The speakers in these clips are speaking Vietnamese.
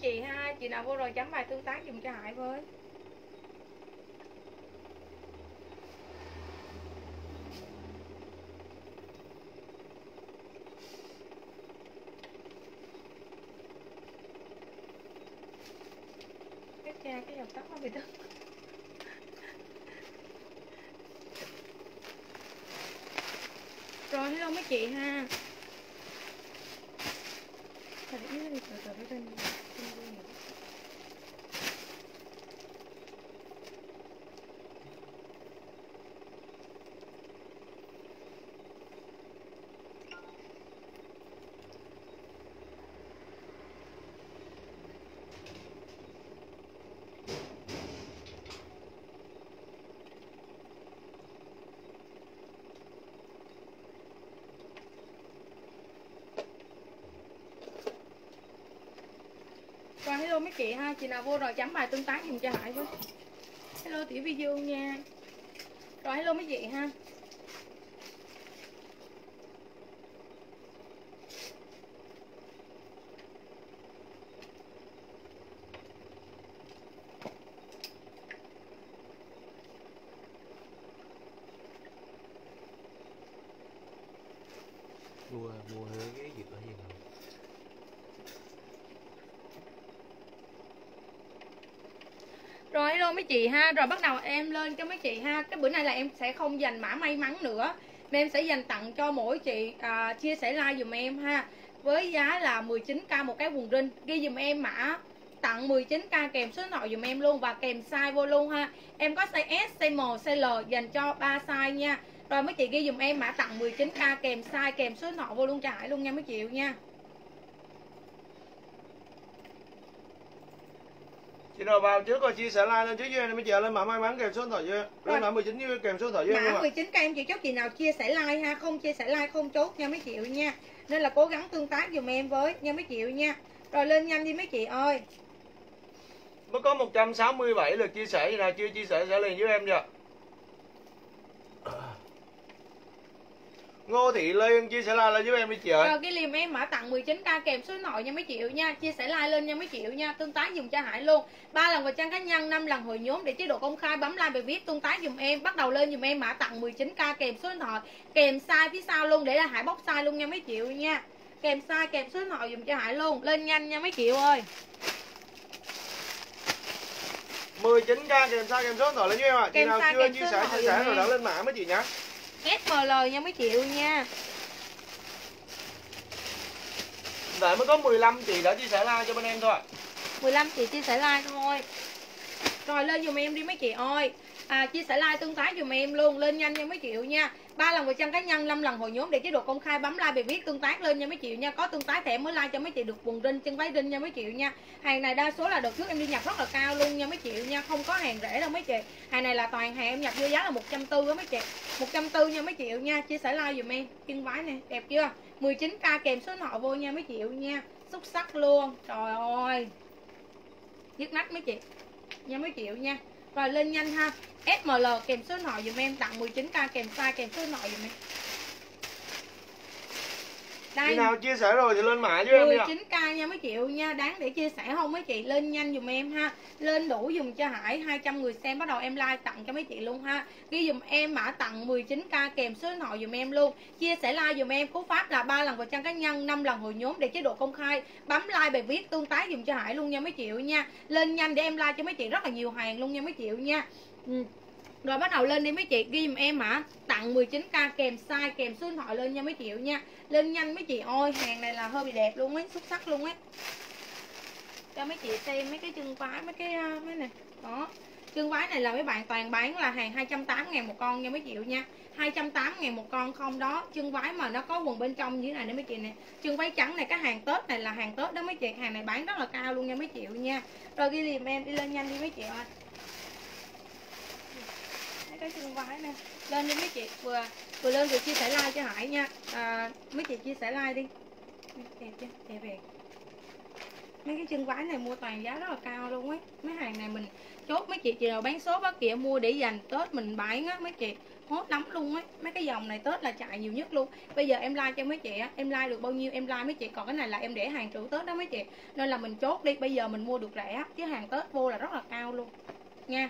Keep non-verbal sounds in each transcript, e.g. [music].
chị ha chị nào vô rồi chấm bài tương tác dùng cho hải với cái cha cái dòng tóc nó bị đứt rồi hello mấy chị ha Thật ý là từ từ bên rồi hello mấy chị ha, chị nào vô rồi chấm bài tương tác dùm cho Hải với. Hello tiểu Vi Dương nha. Rồi hello mấy chị ha. mua mua cái gì ở gì nào Rồi hello mấy chị ha, rồi bắt đầu em lên cho mấy chị ha. Cái bữa nay là em sẽ không dành mã may mắn nữa. Mà em sẽ dành tặng cho mỗi chị à, chia sẻ like dùm em ha. Với giá là 19k một cái quần rinh Ghi dùm em mã tặng 19k kèm số điện thoại dùm em luôn và kèm size vô luôn ha. Em có size S, size M, size L dành cho 3 size nha. Rồi mấy chị ghi dùm em mã tặng 19k kèm size kèm số điện thoại vô luôn cho Hải luôn nha mấy chị nha. Nào vào trước rồi chia sẻ like lên trước với em mấy chị lên mã may mắn kèm số điện thoại với lên mã 19 với kèm số điện thoại với em Mã ạ 19 k em chị chốt chị nào chia sẻ like ha, không chia sẻ like không chốt nha mấy chị nha. Nên là cố gắng tương tác dùm em với nha mấy chị nha. Rồi lên nhanh đi mấy chị ơi. mới có 167 lượt chia sẻ gì nào chưa chia sẻ sẽ liền với em chưa Ngô Thị Liên chia sẻ like lên với em đi chị ơi Rồi cái liềm em mã tặng 19k kèm số thoại nha mấy chị nha. Chia sẻ like lên nha mấy chị nha. Tương tác dùm cho Hải luôn. ba lần vào trang cá nhân, 5 lần hội nhóm để chế độ công khai bấm like bài viết tương tác dùm em. Bắt đầu lên dùm em mã tặng 19k kèm số điện thoại, kèm size phía sau luôn để là Hải bóc size luôn nha mấy chị nha. Kèm size kèm số điện thoại dùm cho Hải luôn. Lên nhanh nha mấy chị ơi. 19k kèm sao kèm số điện thoại lên với em ạ chị Kèm nào chưa chia sẻ chia sẻ rồi đã lên mã mấy chị nhá SML nha mấy chị nha. Tại mới có 15 chị đã chia sẻ like cho bên em thôi 15 chị chia sẻ like thôi. Rồi lên dùm em đi mấy chị ơi. À, Chia sẻ like tương tác dùm em luôn Lên nhanh nha mấy chị nha ba lần vào trang cá nhân 5 lần hội nhóm để chế độ công khai bấm like, bài viết tương tác lên nha mấy chị nha. Có tương tác thẻ mới like cho mấy chị được quần rinh, chân váy rinh nha mấy chị nha. Hàng này đa số là đợt trước em đi nhập rất là cao luôn nha mấy chị nha, không có hàng rẻ đâu mấy chị. Hàng này là toàn hàng em nhập vô giá là 140 á mấy chị. 140 nha mấy chị nha, chia sẻ like dùm em. Chân váy nè, đẹp chưa? 19k kèm số điện thoại vô nha mấy chị nha. Xuất sắc luôn, trời ơi. Nhức nách mấy chị. Nha mấy chị nha rồi lên nhanh ha. SML kèm số nội dùm em, tặng 19k kèm size kèm số nội dùm em đây. Nào chia sẻ rồi thì lên mã với em đi ạ. 19k nha mấy triệu nha. Đáng để chia sẻ không mấy chị? Lên nhanh dùm em ha. Lên đủ dùm cho Hải 200 người xem. Bắt đầu em like tặng cho mấy chị luôn ha. Ghi dùm em mã tặng 19k kèm số điện thoại dùm em luôn. Chia sẻ like dùm em. Cú pháp là ba lần vào trang cá nhân 5 lần hội nhóm để chế độ công khai. Bấm like bài viết tương tác dùm cho Hải luôn nha mấy triệu nha. Lên nhanh để em like cho mấy chị. Rất là nhiều hàng luôn nha mấy triệu nha. Ừ. Rồi bắt đầu lên đi mấy chị. Ghi dùm em hả? Tặng 19k kèm size, kèm số điện thoại lên nha mấy chị nha. Lên nhanh mấy chị ơi, Hàng này là hơi bị đẹp luôn ấy, Xuất sắc luôn ấy. Cho mấy chị xem mấy cái chân váy, Mấy cái à, mấy này. Đó. Chân váy này là mấy bạn toàn bán là hàng 280 ngàn một con nha mấy chị nha. 280 ngàn một con không đó. Chân váy mà nó có quần bên trong như thế này nè mấy chị nè. Chân váy trắng này, cái hàng Tết này là hàng Tết đó mấy chị. Hàng này bán rất là cao luôn nha mấy chị nha. Rồi ghi liền em, đi lên nhanh đi mấy chị ơi mấy cái chân váy nè. Lên đi mấy chị vừa vừa lên vừa chia sẻ like cho hải nha. À, mấy chị chia sẻ like đi. Đẹp chưa? Đẹp đẹp mấy cái chân váy này mua toàn giá rất là cao luôn ấy. Mấy hàng này mình chốt mấy chị chị nào bán số á kìa mua để dành tết mình bán á mấy chị. Hốt lắm luôn ấy. Mấy cái dòng này tết là chạy nhiều nhất luôn. Bây giờ em like cho mấy chị á em like được bao nhiêu em like mấy chị. Còn cái này là em để hàng trữ tết đó mấy chị. Nên là mình chốt đi bây giờ mình mua được rẻ chứ hàng tết vô là rất là cao luôn. Nha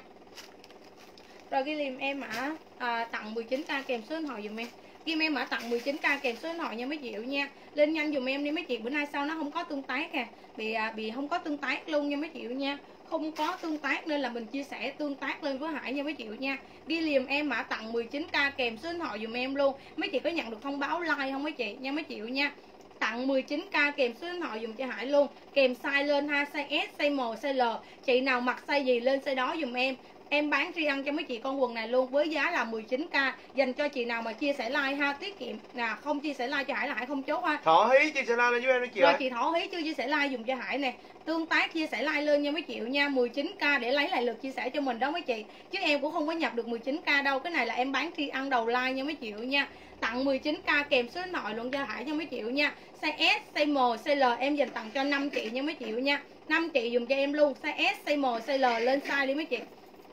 rồi ghi liềm em mã à, ờ, tặng 19k kèm số điện thoại dùm em. Ghi em mã tặng 19k kèm số điện thoại nha mấy chị nha. Lên nhanh dùm em đi mấy chị bữa nay sau nó không có tương tác à. Bị à, bị không có tương tác luôn nha mấy chị nha. Không có tương tác nên là mình chia sẻ tương tác lên với Hải nha mấy chị nha. Ghi liềm em mã tặng 19k kèm số điện thoại dùm em luôn. Mấy chị có nhận được thông báo like không mấy chị nha mấy chị nha. Tặng 19k kèm số điện thoại dùng cho Hải luôn. Kèm size lên ha size S size M size L. Chị nào mặc size gì lên size đó dùm em em bán ăn cho mấy chị con quần này luôn với giá là 19k dành cho chị nào mà chia sẻ like ha tiết kiệm là không chia sẻ like cho Hải là Hải không chốt ha. Thỏ hí chia sẻ like lên với em đó chị rồi chị Thỏ Hí chưa chia sẻ like dùng cho Hải nè. Tương tác chia sẻ like lên nha mấy chị nha 19k để lấy lại lượt chia sẻ cho mình đó mấy chị. Chứ em cũng không có nhập được 19k đâu Cái này là em bán tri ăn đầu like nha mấy chị nha. Tặng 19k kèm số điện thoại luôn cho Hải cho mấy chị nha. Size S, size M, size L em dành tặng cho 5 chị nha mấy chị nha. 5 chị dùng cho em luôn Size S, size M, size L lên size đi mấy chị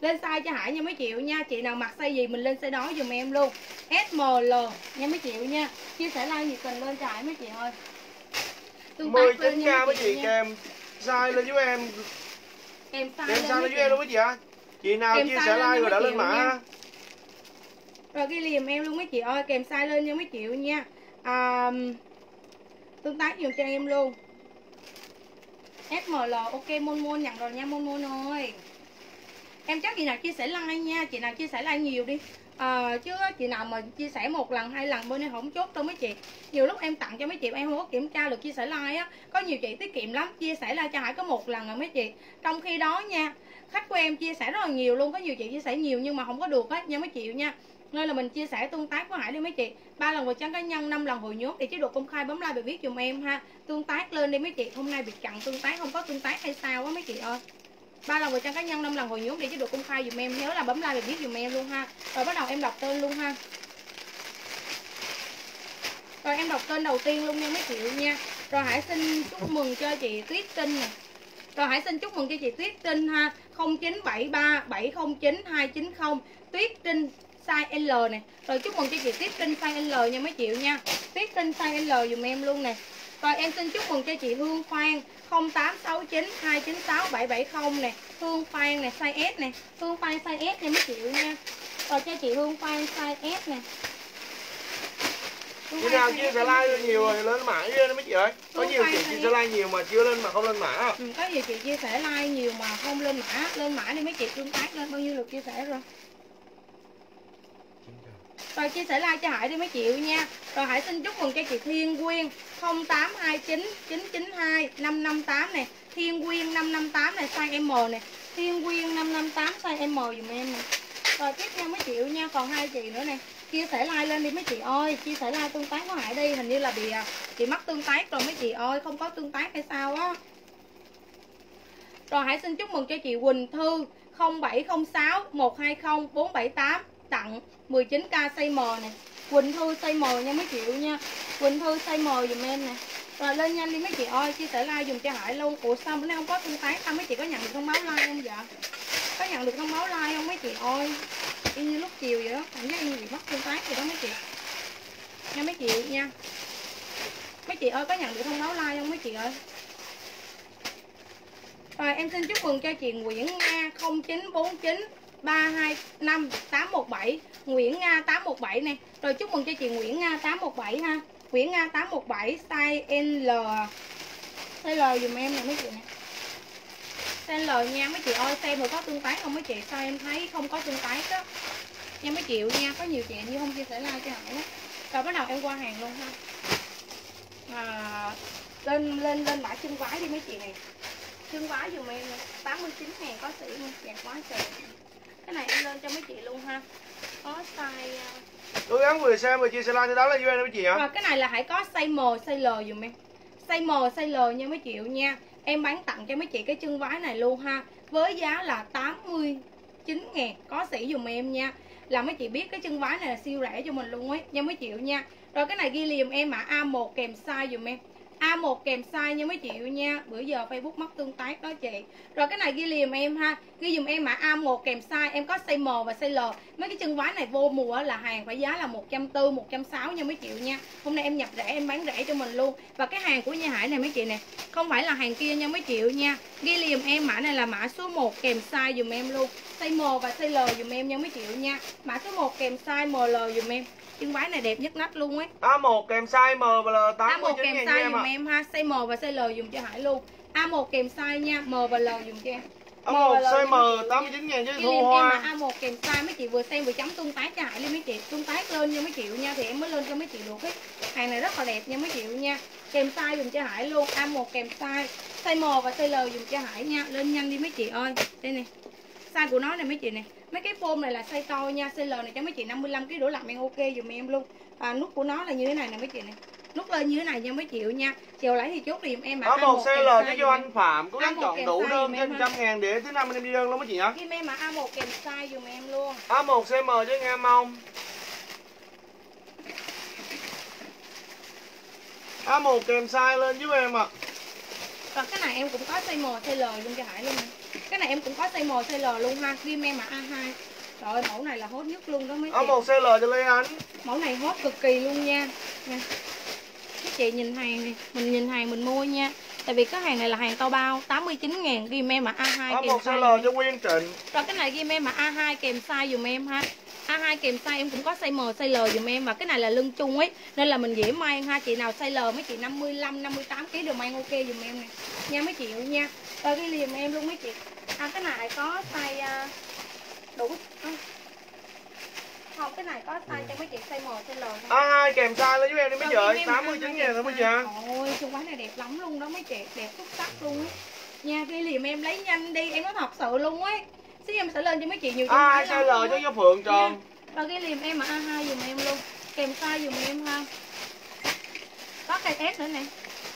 lên size cho Hải nha mấy triệu nha. Chị nào mặc size gì mình lên size đó dùm em luôn. S, M, L nha mấy triệu nha. Chia sẻ like nhiệt tình lên cho Hải mấy chị ơi. Tương tác lên nha 19k mấy chị kèm size lên với em. Kèm size kèm lên size lên với em luôn mấy chị ơi chị nào Kèm chia sẻ like rồi đã lên mã. nha. rồi ghi liềm em luôn mấy chị ơi. Kèm size lên nha mấy triệu nha. À, tương tác dùng cho em luôn. SML ok môn môn nhận rồi nha môn môn ơi em chắc chị nào chia sẻ like nha chị nào chia sẻ like nhiều đi. À, chứ chị nào mà chia sẻ một lần hai lần bên em không chốt đâu mấy chị. Nhiều lúc em tặng cho mấy chị em không có kiểm tra được chia sẻ like á. Có nhiều chị tiết kiệm lắm chia sẻ like cho hải có một lần rồi mấy chị. Trong khi đó nha khách của em chia sẻ rất là nhiều luôn có nhiều chị chia sẻ nhiều nhưng mà không có được á nha mấy chị nha. Nên là mình chia sẻ tương tác với Hải đi mấy chị. Ba lần vào trang cá nhân năm lần hồi nhốt để chế độ công khai bấm like bài viết dùm em ha. Tương tác lên đi mấy chị hôm nay bị chặn tương tác không có tương tác hay sao á mấy chị ơi ba lần vào trang cá nhân, năm lần hồi nhốt để chế độ công khai dùm em. Nhớ là bấm like và biết dùm em luôn ha. Rồi bắt đầu em đọc tên luôn ha. Rồi em đọc tên đầu tiên luôn nha, mấy chị nha. Rồi hãy xin chúc mừng cho chị Tuyết Trinh nè. Rồi hãy xin chúc mừng cho chị Tuyết Trinh ha. 0973 709 290 Tuyết Trinh size L nè. Rồi chúc mừng cho chị Tuyết Trinh size L nha, mấy chị nha. Tuyết Trinh size L dùm em luôn nè. Rồi em xin chúc mừng cho chị Hương Phan 0869 296 770 nè. Hương Phan nè size S nè. Hương Phan size S nha mấy chị nha. Rồi cho chị Hương Phan size S nè. Chị nào chia S sẻ nha like nhiều rồi lên mã với mấy chị ơi. Có Hương nhiều chị chia sẻ like nhiều mà chưa lên mà không lên mã. Ừ, có gì chị chia sẻ like nhiều mà không lên mã. Lên mã đi mấy chị tương tác lên bao nhiêu lượt chia sẻ rồi. 9k rồi chia sẻ like cho Hải đi mấy chịu nha. Rồi Hải xin chúc mừng cho chị Thiên Quyên. 0829 992 558 nè. Thiên Quyên 558 này size M nè. Thiên Quyên 558 size M dùm em nè. Rồi tiếp theo mấy chịu nha, còn hai chị nữa nè. Chia sẻ like lên đi mấy chị ơi. Chia sẻ like tương tác của Hải đi, hình như là bị à, bị mất tương tác rồi mấy chị ơi, không có tương tác hay sao á. Rồi Hải xin chúc mừng cho chị Quỳnh Thư 0706 120 478 tặng. 19k size M nè. Quỳnh Thư size M nha mấy triệu nha. Quỳnh Thư size M dùm em nè. Rồi lên nhanh đi mấy chị ơi, Chia sẻ like dùng cho Hải luôn Ủa sao bữa nay không có tương tán sao mấy chị có nhận được thông báo like không dạ Có nhận được thông báo like không mấy chị ơi? Y như lúc chiều vậy đó. Cảm giác như bị mất tương tán vậy đó mấy chị. Nha mấy chị, nha. Mấy chị ơi, có nhận được thông báo like không mấy chị ơi? Rồi em xin chúc mừng cho chị Nguyễn Nga 0949 325 817 Nguyễn à, Nga 817 nè. Rồi chúc mừng cho chị Nguyễn à, Nga 817 ha. Nguyễn à, Nga 817 size L. Size L dùm em nè mấy chị nè. Size L nha mấy chị ơi Xem rồi có tương tái không mấy chị? Sao em thấy không có tương tái đó. Nha mấy chị nha Có nhiều chị như không chia sẻ like cho Hải đó. Rồi bắt đầu em qua hàng luôn ha. À, Lên lên lên mã chân vái đi mấy chị này chân vái dùm em nè. 89 ngàn có sĩ luôn đẹp quá trời cái này em lên cho mấy chị luôn ha. Có size cố gắng vừa xem vừa chia sẻ like thì đó là em mấy chị ạ. Rồi cái này là hãy có size M size L dùm em. Size M size L nha mấy chị nha. Em bán tặng cho mấy chị cái chân vái này luôn ha. Với giá là 89 ngàn có sĩ dùm em nha. Là mấy chị biết cái chân vái này là siêu rẻ cho mình luôn ấy nha mấy chị nha. Rồi cái này ghi liềm em mã A1 kèm size dùm em A1 kèm size nha mấy chị yêu nha. Bữa giờ Facebook mất tương tác đó chị. Rồi cái này ghi liền em ha. Ghi dùm em mã A1 kèm size Em có size M và size L. Mấy cái chân váy này vô mùa là hàng phải giá là 140, 160 nha mấy chị nha. Hôm nay em nhập rẻ em bán rẻ cho mình luôn. Và cái hàng của Nha Hải này mấy chị nè Không phải là hàng kia nha mấy chị nha. Ghi liền em mã này là mã số 1 kèm size dùm em luôn. Size M và size L dùm em nha mấy chị nha. Mã số 1 kèm size ML dùm em chân váy này đẹp nhất nách luôn ấy. A1 kèm size M và L A1 89 kèm size dùm em ha. Size M và size L dùng cho Hải luôn. A1 kèm size nha M và L dùng cho em. A1 M và L size. M 89 ngàn chứ Cái thu liêm em hoa. Mà A1 kèm size mấy chị vừa xem vừa chấm tương tác cho Hải lên mấy chị Tương tác lên nha mấy chị nha Thì em mới lên cho mấy chị được ấy. Hàng này rất là đẹp nha mấy chị nha. Kèm size dùng cho Hải luôn A1 kèm size Size M và size L dùng cho Hải nha. Lên nhanh đi mấy chị ơi. Đây nè Size của nó này mấy chị nè Mấy cái form này là size to nha Size L này cho mấy chị 55 kg đổ làm em ok dùm em luôn. À, Nút của nó là như thế này nè mấy chị nè. Nút lên như thế này nha mấy chị nha. Chiều lấy thì chốt giùm em mà A1 kèm CL cho em. anh Phạm gắng A1 chọn đủ đơn trên 100 ngàn để thứ năm anh em đi đơn luôn mấy chị nhá. Kim em mà A1 kèm size dùm em luôn. A1 CM cho nghe mong A1 kèm size lên giúp em ạ. Và cái này em cũng có size M, size L luôn cho Hải luôn nè Cái này em cũng có size M, size L luôn ha. Kim em mà A2 Trời ơi mẫu này là hot nhất luôn đó mấy chị. A1 CL cho Lê Ánh. Mẫu này hot cực kỳ luôn nha. Nè. Các chị nhìn hàng này Mình nhìn hàng mình mua nha. Tại vì cái hàng này là hàng to bao 89 ngàn Kim em mà A2 kèm A1 size em. cho Quyên Trịnh. Rồi cái này ghim em mà A2 kèm size dùm em ha. A2 kèm size em cũng có size M, size L dùm em. Và cái này là lưng chung ấy Nên là mình dễ mang ha. Chị nào size L mấy chị 55, 58 kg đều mang ok dùm em nè. Nha mấy chị nha Rồi cái liềm em luôn mấy chị. À cái này có size à, đủ. À. Không cái này có size cho mấy chị size M, size L thôi A2 kèm size lên giúp em đi mấy chị Rồi, ơi. em 89 A2 ngàn thôi mấy chị. Ôi chung váy này đẹp lắm luôn đó mấy chị. Đẹp xuất sắc luôn á. Nha cái liềm em lấy nhanh đi. Em nói thật sự luôn ấy. Xíu em sẽ lên cho mấy chị nhiều chân A2 váy lắm size L cho cho Phượng Tròn và cái liềm em mà A2 dùm em luôn. Kèm size dùm em ha. Có cây S nữa nè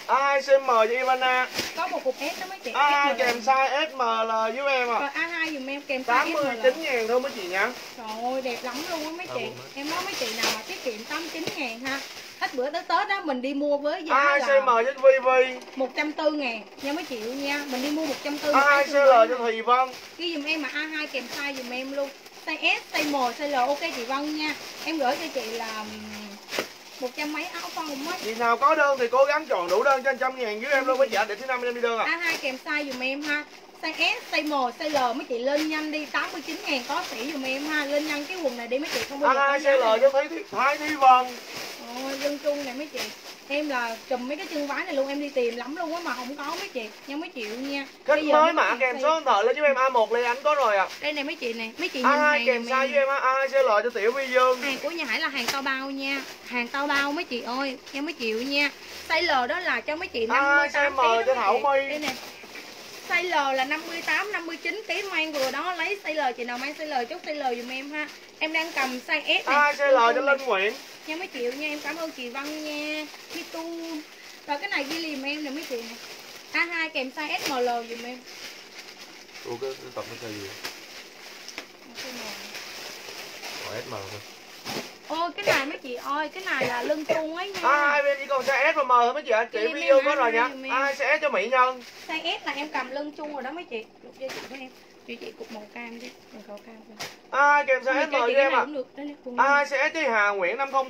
A2 CM cho Ivana? Có một cục S đó mấy chị. A2 SML. kèm size SML giúp em ạ? Rồi A2 dùm em kèm size SML 89 ngàn thôi mấy chị nhá. Trời ơi đẹp lắm luôn á mấy chị. À, Em nói mấy chị nào mà tiết kiệm 89 ngàn ha. Ít bữa tới Tết đó mình đi mua với giá A2 là CM cho VV 140 ngàn. Nha mấy chị nha Mình đi mua 140 A2 CL cho Thùy Vân? Ghi dùm em mà A2 kèm size dùm em luôn. Size S, size M, size L ok chị Vân nha. Em gửi cho chị là một trăm mấy áo phông á Chị nào có đơn thì cố gắng chọn đủ đơn trên trăm ngàn với em luôn với dạ để thứ năm em đi đơn ạ A2 kèm size dùm em ha Size S, size M, size L mấy chị lên nhanh đi 89 ngàn có sỉ dùm em ha. Lên nhanh cái quần này đi mấy chị không bao giờ A2 có giá CL này. cho Thúy- Thái Thúy Vân Ôi lưng chung này mấy chị. Em là chùm mấy cái chân váy này luôn em đi tìm lắm luôn á mà không có mấy chị. Nha mấy chị nha. Khách mới chị kèm số điện thoại lên giúp em A1 Lê Ánh có rồi ạ. Đây này mấy chị này Mấy chị nhìn A2 hàng kèm size với em á. A2 CL cho Tiểu Vi Dương. Hàng của nhà Hải là hàng to bao nha. Hàng to bao mấy chị ơi Nha mấy chị nha. Size L đó là cho mấy chị À, 58 size M kg cho Thảo. My. Đây nè Size L là 58, 59 kg mang vừa đó Lấy size L chị nào mang size L chốt size L dùm em ha. Em đang cầm size S này. A2 CL cho Linh Nguyễn. Nha mấy chị nha em cảm ơn chị Văn nha. Hi tu. Rồi cái này ghi liềm em nè mấy chị. Nè A2 kèm size SML dùm em. Ủa cái, tập nó chơi gì? Hỏi SM thôi Ôi cái này mấy chị ơi Cái này là lưng tung ấy nha. A2 bên chỉ còn size S và M thôi mấy chị ạ. Chị Chị Vi em Dương có A2 rồi nha. em. A2 CS cho Mỹ Nhân Size S là em cầm lưng chung rồi đó mấy chị. Lục cho chị với em. Chị chị cục màu cam đi. Màu cam cam. A2 kèm size S M cho em ạ. cùng A2 CS cho Hà Nguyễn 500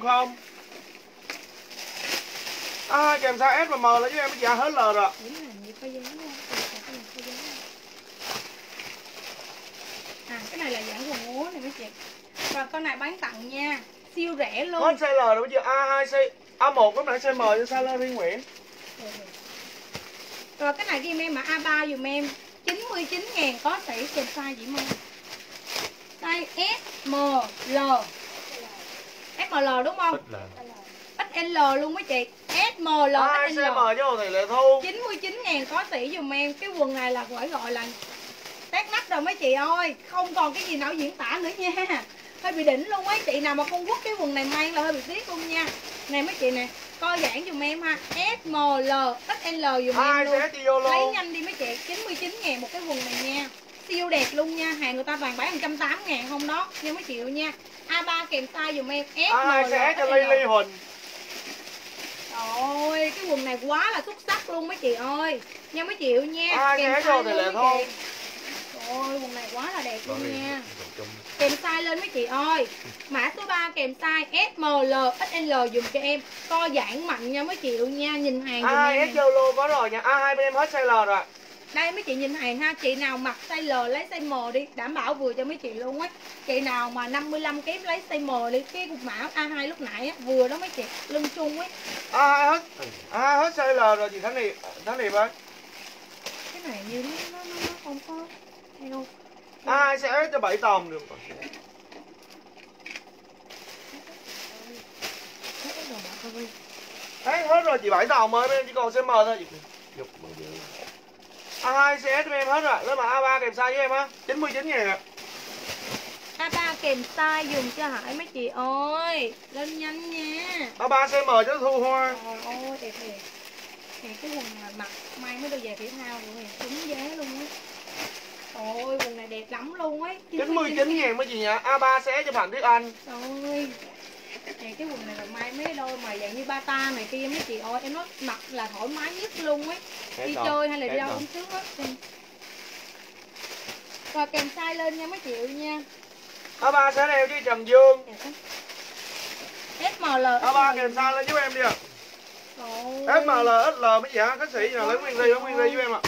A2 kèm size S và M là giúp em mấy chị ạ. Hết lời rồi Đúng là có giá không? À cái này là dạng quần ngố này mấy chị. Và con này bán tặng nha Siêu rẻ luôn. Hết size L rồi bây giờ A2 C A1 có lại size M cho Sala Huy Nguyễn? Rồi cái này ghi em mà A3 dùm em. 99 ngàn có sỉ kèm size gì mong Size S, M, L. SML đúng không? Ít là XL luôn mấy chị. S, M, L, A2 XL cho Hồ Thị Lệ Thu. 99 ngàn có sỉ dùm em. Cái quần này là gọi gọi là Tét nách rồi mấy chị ơi. Không còn cái gì nào diễn tả nữa nha Hơi bị đỉnh luôn ấy Chị nào mà không quất cái quần này mang là hơi bị tiếc luôn nha. Này mấy chị nè Coi giảng dùm em ha. S, M, L, XL dùm em A2 luôn. Lấy nhanh đi mấy chị 99 ngàn một cái quần này nha. Siêu đẹp luôn nha Hàng người ta toàn bán 180 ngàn không đó. Nha mấy triệu nha. A3 kèm size dùm em S, M, A2 L, CS cho. Ly Ly Huỳnh. Trời ơi cái quần này quá là xuất sắc luôn mấy chị ơi. Nha mấy triệu nha Ai kèm size luôn mấy thôi. chị. Ơi quần này quá là đẹp luôn nha. kèm size lên mấy chị ơi. Mã số 3 kèm size S, M, L, XL dùng cho em. Co giãn mạnh nha mấy chị luôn nha nhìn hàng a dùm hai em. Zalo có rồi nha. A hai bên em hết size L rồi đây mấy chị nhìn hàng ha chị nào mặc size L lấy size M đi đảm bảo vừa cho mấy chị luôn á. Chị nào mà 55 kém lấy size M đi cái cục mã A2 lúc nãy á vừa đó mấy chị lưng chung ấy a hai hết a hai hết size L rồi chị Thắng Điệp Thắng Điệp ơi. Cái này như nó nó nó, nó không có theo a hai sẽ cho bảy tòng được. Rồi. Đấy, hết rồi chị bảy tòng ơi bên em chỉ còn size M thôi. Chị dục bao nhiêu a hai CS cho em hết rồi. Lấy mà a 3 kèm size với em á. 99 ngàn ạ. A3 kèm size dùng cho Hải mấy chị ơi. Lên nhanh nha. A 3 size M cho thu hoa. Trời ơi đẹp thiệt. Nè cái quần mặc mang mấy đôi giày thể thao rồi nè Trúng giá luôn á Trời ơi quần này đẹp lắm luôn ấy. 99 ngàn mấy chị nhá a 3 CS cho Phạm Tuyết Anh. Trời ơi. Nè cái quần này là may mấy đôi mà dạng như bata này kia mấy chị ơi Em nói mặc là thoải mái nhất luôn ấy. Đi chơi hay là đi đâu cũng sướng hết. Rồi kèm size lên nha mấy chị nha. A 3 sẽ đeo với Trần Dương. SML a 3 kèm size lên giúp em đi ạ. Trời SML XL mấy chị hả? Khách sĩ nào lấy nguyên ly lấy nguyên ly giúp em ạ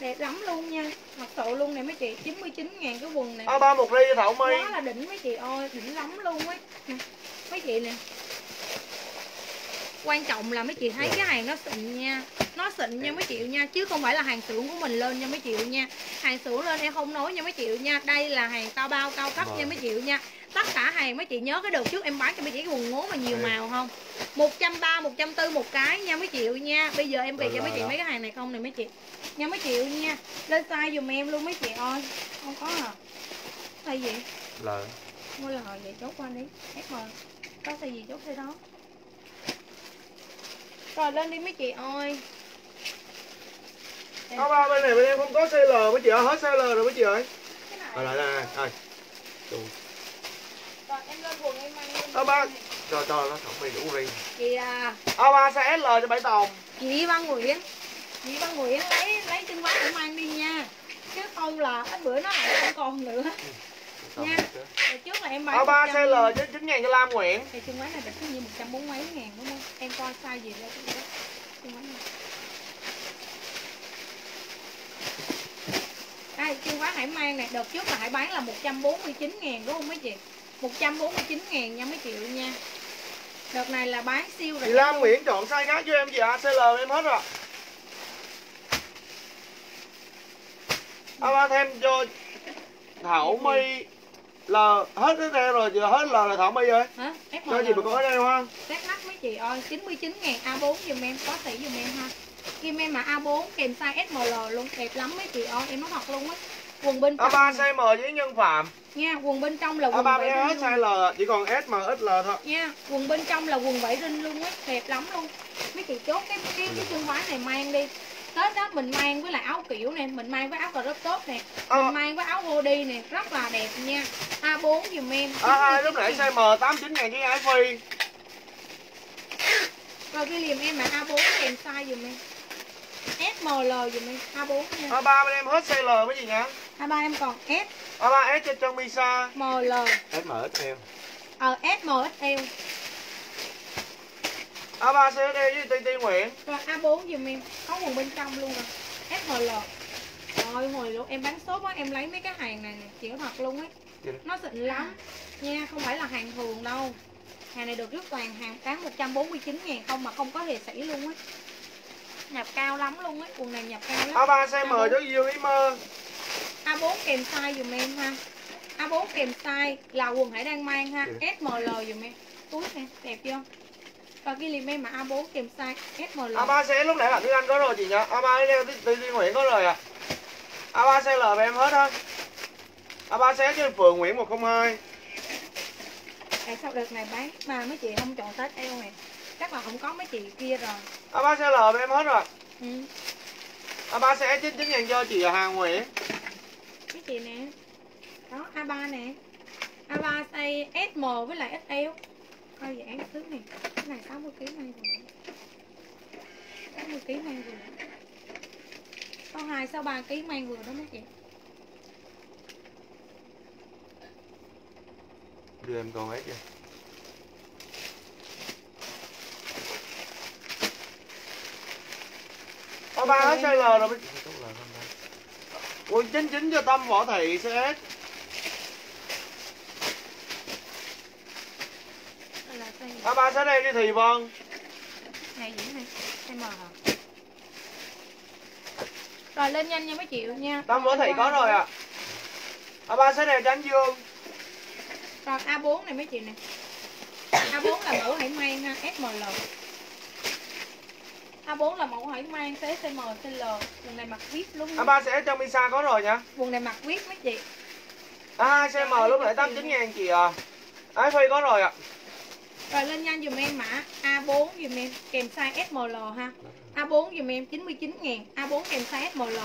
Đẹp lắm luôn nha. Mặc sự luôn nè mấy chị 99 ngàn cái quần này a 3 một ly Thảo My. Quá là đỉnh mấy chị ơi Đỉnh lắm luôn ấy. Nè, Mấy chị nè. Quan trọng là mấy chị thấy cái hàng nó xịn nha. Nó xịn nha mấy chị nha Chứ không phải là hàng xưởng của mình lên nha mấy chị nha. Hàng xưởng lên em không nói nha mấy chị nha. Đây là hàng cao bao cao cấp nha Vâng. mấy chị nha Tất cả hàng mấy chị nhớ cái đợt trước em bán cho mấy chị cái quần ngố mà nhiều Đấy. màu không? 130, 140 một cái nha mấy chị nha. Bây giờ em về Rồi, cho mấy rồi, chị rồi. mấy cái hàng này không nè mấy chị. Nha mấy chị nha. Lên size dùm em luôn mấy chị ơi. Không có hả Size gì? Là mua lời vậy chốt qua đi. SM có size gì chốt size đó? Rồi lên đi mấy chị ơi. Đây, a 3 bên này bên em không có size L mấy chị ơi. Hết size L rồi mấy chị ơi. Cái này. Đây. Rồi Ờ, ba. cho cho nó thẩm mỹ đủ riêng. Chị à a 3 size SL cho bảy tòng. Chị Văn Nguyễn. Chị Văn Nguyễn lấy lấy chân váy để mang đi nha. Chứ không là ít bữa nó lại không còn nữa. Nha. Hồi trước là em bán a 3 100 size L cho 9 ngàn cho Lam Nguyễn. Thì chân váy này cái một trăm bốn mấy ngàn đúng không? Em coi size gì ra cái đó. Chân váy này. Đây chân váy hải mang này đợt trước là hải bán là 149 ngàn đúng không mấy chị 149 ngàn nha mấy triệu nha. Đợt này là bán siêu chị rồi Lam Nguyễn chọn size khác cho em chị ạ. Size L em hết rồi a 3 thêm cho Thảo My L. Hết cái đây rồi chị hết L là Thảo My ơi. Hả? Cho chị một có ở đây không? Tét mắt mấy chị ơi 99 ngàn. A4 dùm em có tỷ dùm em ha. Kim em mà A4 kèm size SML luôn. Đẹp lắm mấy chị ơi em nói thật luôn á quần bên trong 3 nè. size M với nhân phạm. Nha quần bên trong là quần 3 vải rinh luôn. Size L chỉ còn S M XL thôi. Nha quần bên trong là quần vải rinh luôn á đẹp lắm luôn. Mấy chị chốt cái cái cái chân váy này mang đi. Tết đó mình mang với lại áo kiểu nè mình mang với áo rốt tốt nè. Ờ. mình mang với áo hoodie nè rất là đẹp nha. A4 dùm em. A 2 lúc nãy size M 89 ngàn với ái phi rồi ghi liềm em mà A4 kèm size dùm em SML dùm em A4 nha. A 3 bên em hết size L mấy gì nhá A3 em còn S a 3 S cho chân Misa. ML SMXL ờ SMXL a 3 CSD với Ti Ti Nguyễn. Rồi A4 dùm em. Có quần bên trong luôn rồi. SML rồi hồi lúc em bán shop á em lấy mấy cái hàng này nè. Có thật luôn ấy Dạ. nó xịn lắm. Nha không phải là hàng thường đâu. Hàng này được rất toàn hàng bán 149 ngàn không mà không có hề sỉ luôn á nhập cao lắm luôn ấy quần này nhập cao lắm. A 3 size M cho Dương Ý Mơ. A4 kèm size dùm em ha. A4 kèm size là quần hải đang mang ha. Dạ. SML dùm em. Túi nè đẹp chưa? Và ghi liềm em mà A4 kèm size SML a 3 CS lúc nãy bạn Đức Anh có rồi chị nhá. A 3 đeo Ti Ti Nguyễn có rồi à. A 3 size L em hết thôi. A 3 CS cho Phượng Nguyễn 102 tại sao đợt này bán mà mấy chị không chọn tết eo này chắc là không có mấy chị kia rồi. A 3 size L bên em hết rồi. Ừ. a 3 CS 99 ngàn cho chị Hà Nguyễn mấy chị nè. Đó A3 nè. A3 size SM với lại XL coi dự án thứ này. Cái này 60 kg này rồi. 60 kg mang vừa 62 63 kg mang vừa đó mấy chị. Đưa em con ấy kìa Có ba hết size L rồi. Đây. Quần 99 cho Tâm Võ Thị CS là size A3 sẽ đây đi Thị Vân. Này diễn này M hả? Rồi lên nhanh nha mấy chị nha. Tâm Võ Thị có rồi ạ. À. A3 sẽ đây Tránh Dương. Rồi A4 này mấy chị nè. A4 là mẫu hải mang ha SML A4 là mẫu hải mang size CM CL Quần này mặc vip luôn. Nha. A3 sẽ trong Misa có rồi nha. Quần này mặc vip mấy chị? A2 size M lúc nãy 89 ngàn chị à. Ái Phi có rồi ạ Rồi lên nhanh dùm em mã. A4 dùm em kèm size SML ha. A4 dùm em 99 ngàn. A4 kèm size SML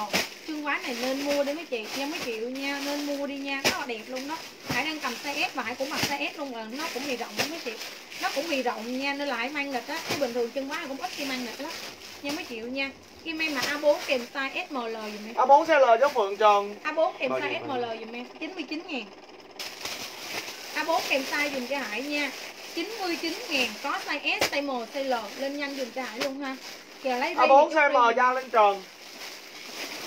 Chương quán này nên mua đi mấy chị nha mấy triệu nha Nên mua đi nha. Rất là đẹp luôn đó. Hải đang cầm size S và Hải cũng mặc size S luôn là nó cũng bị rộng đó mấy chị. Nó cũng bị rộng nha nên là Hải mang lịch á. Chứ bình thường chân quán cũng ít khi mang lịch lắm. Nha mấy triệu nha. Kim em mà A4 kèm size SML dùm em. A4 sẽ L cho Phượng Trần. A4 kèm size? SML dùm em 99 ngàn. A4 kèm size dùm cho Hải nha 99 ngàn có size S, size M, size L Lên nhanh dùm cho Hải luôn ha. Kìa lấy ri A4 thì chốt size ri. M Gia Linh Trần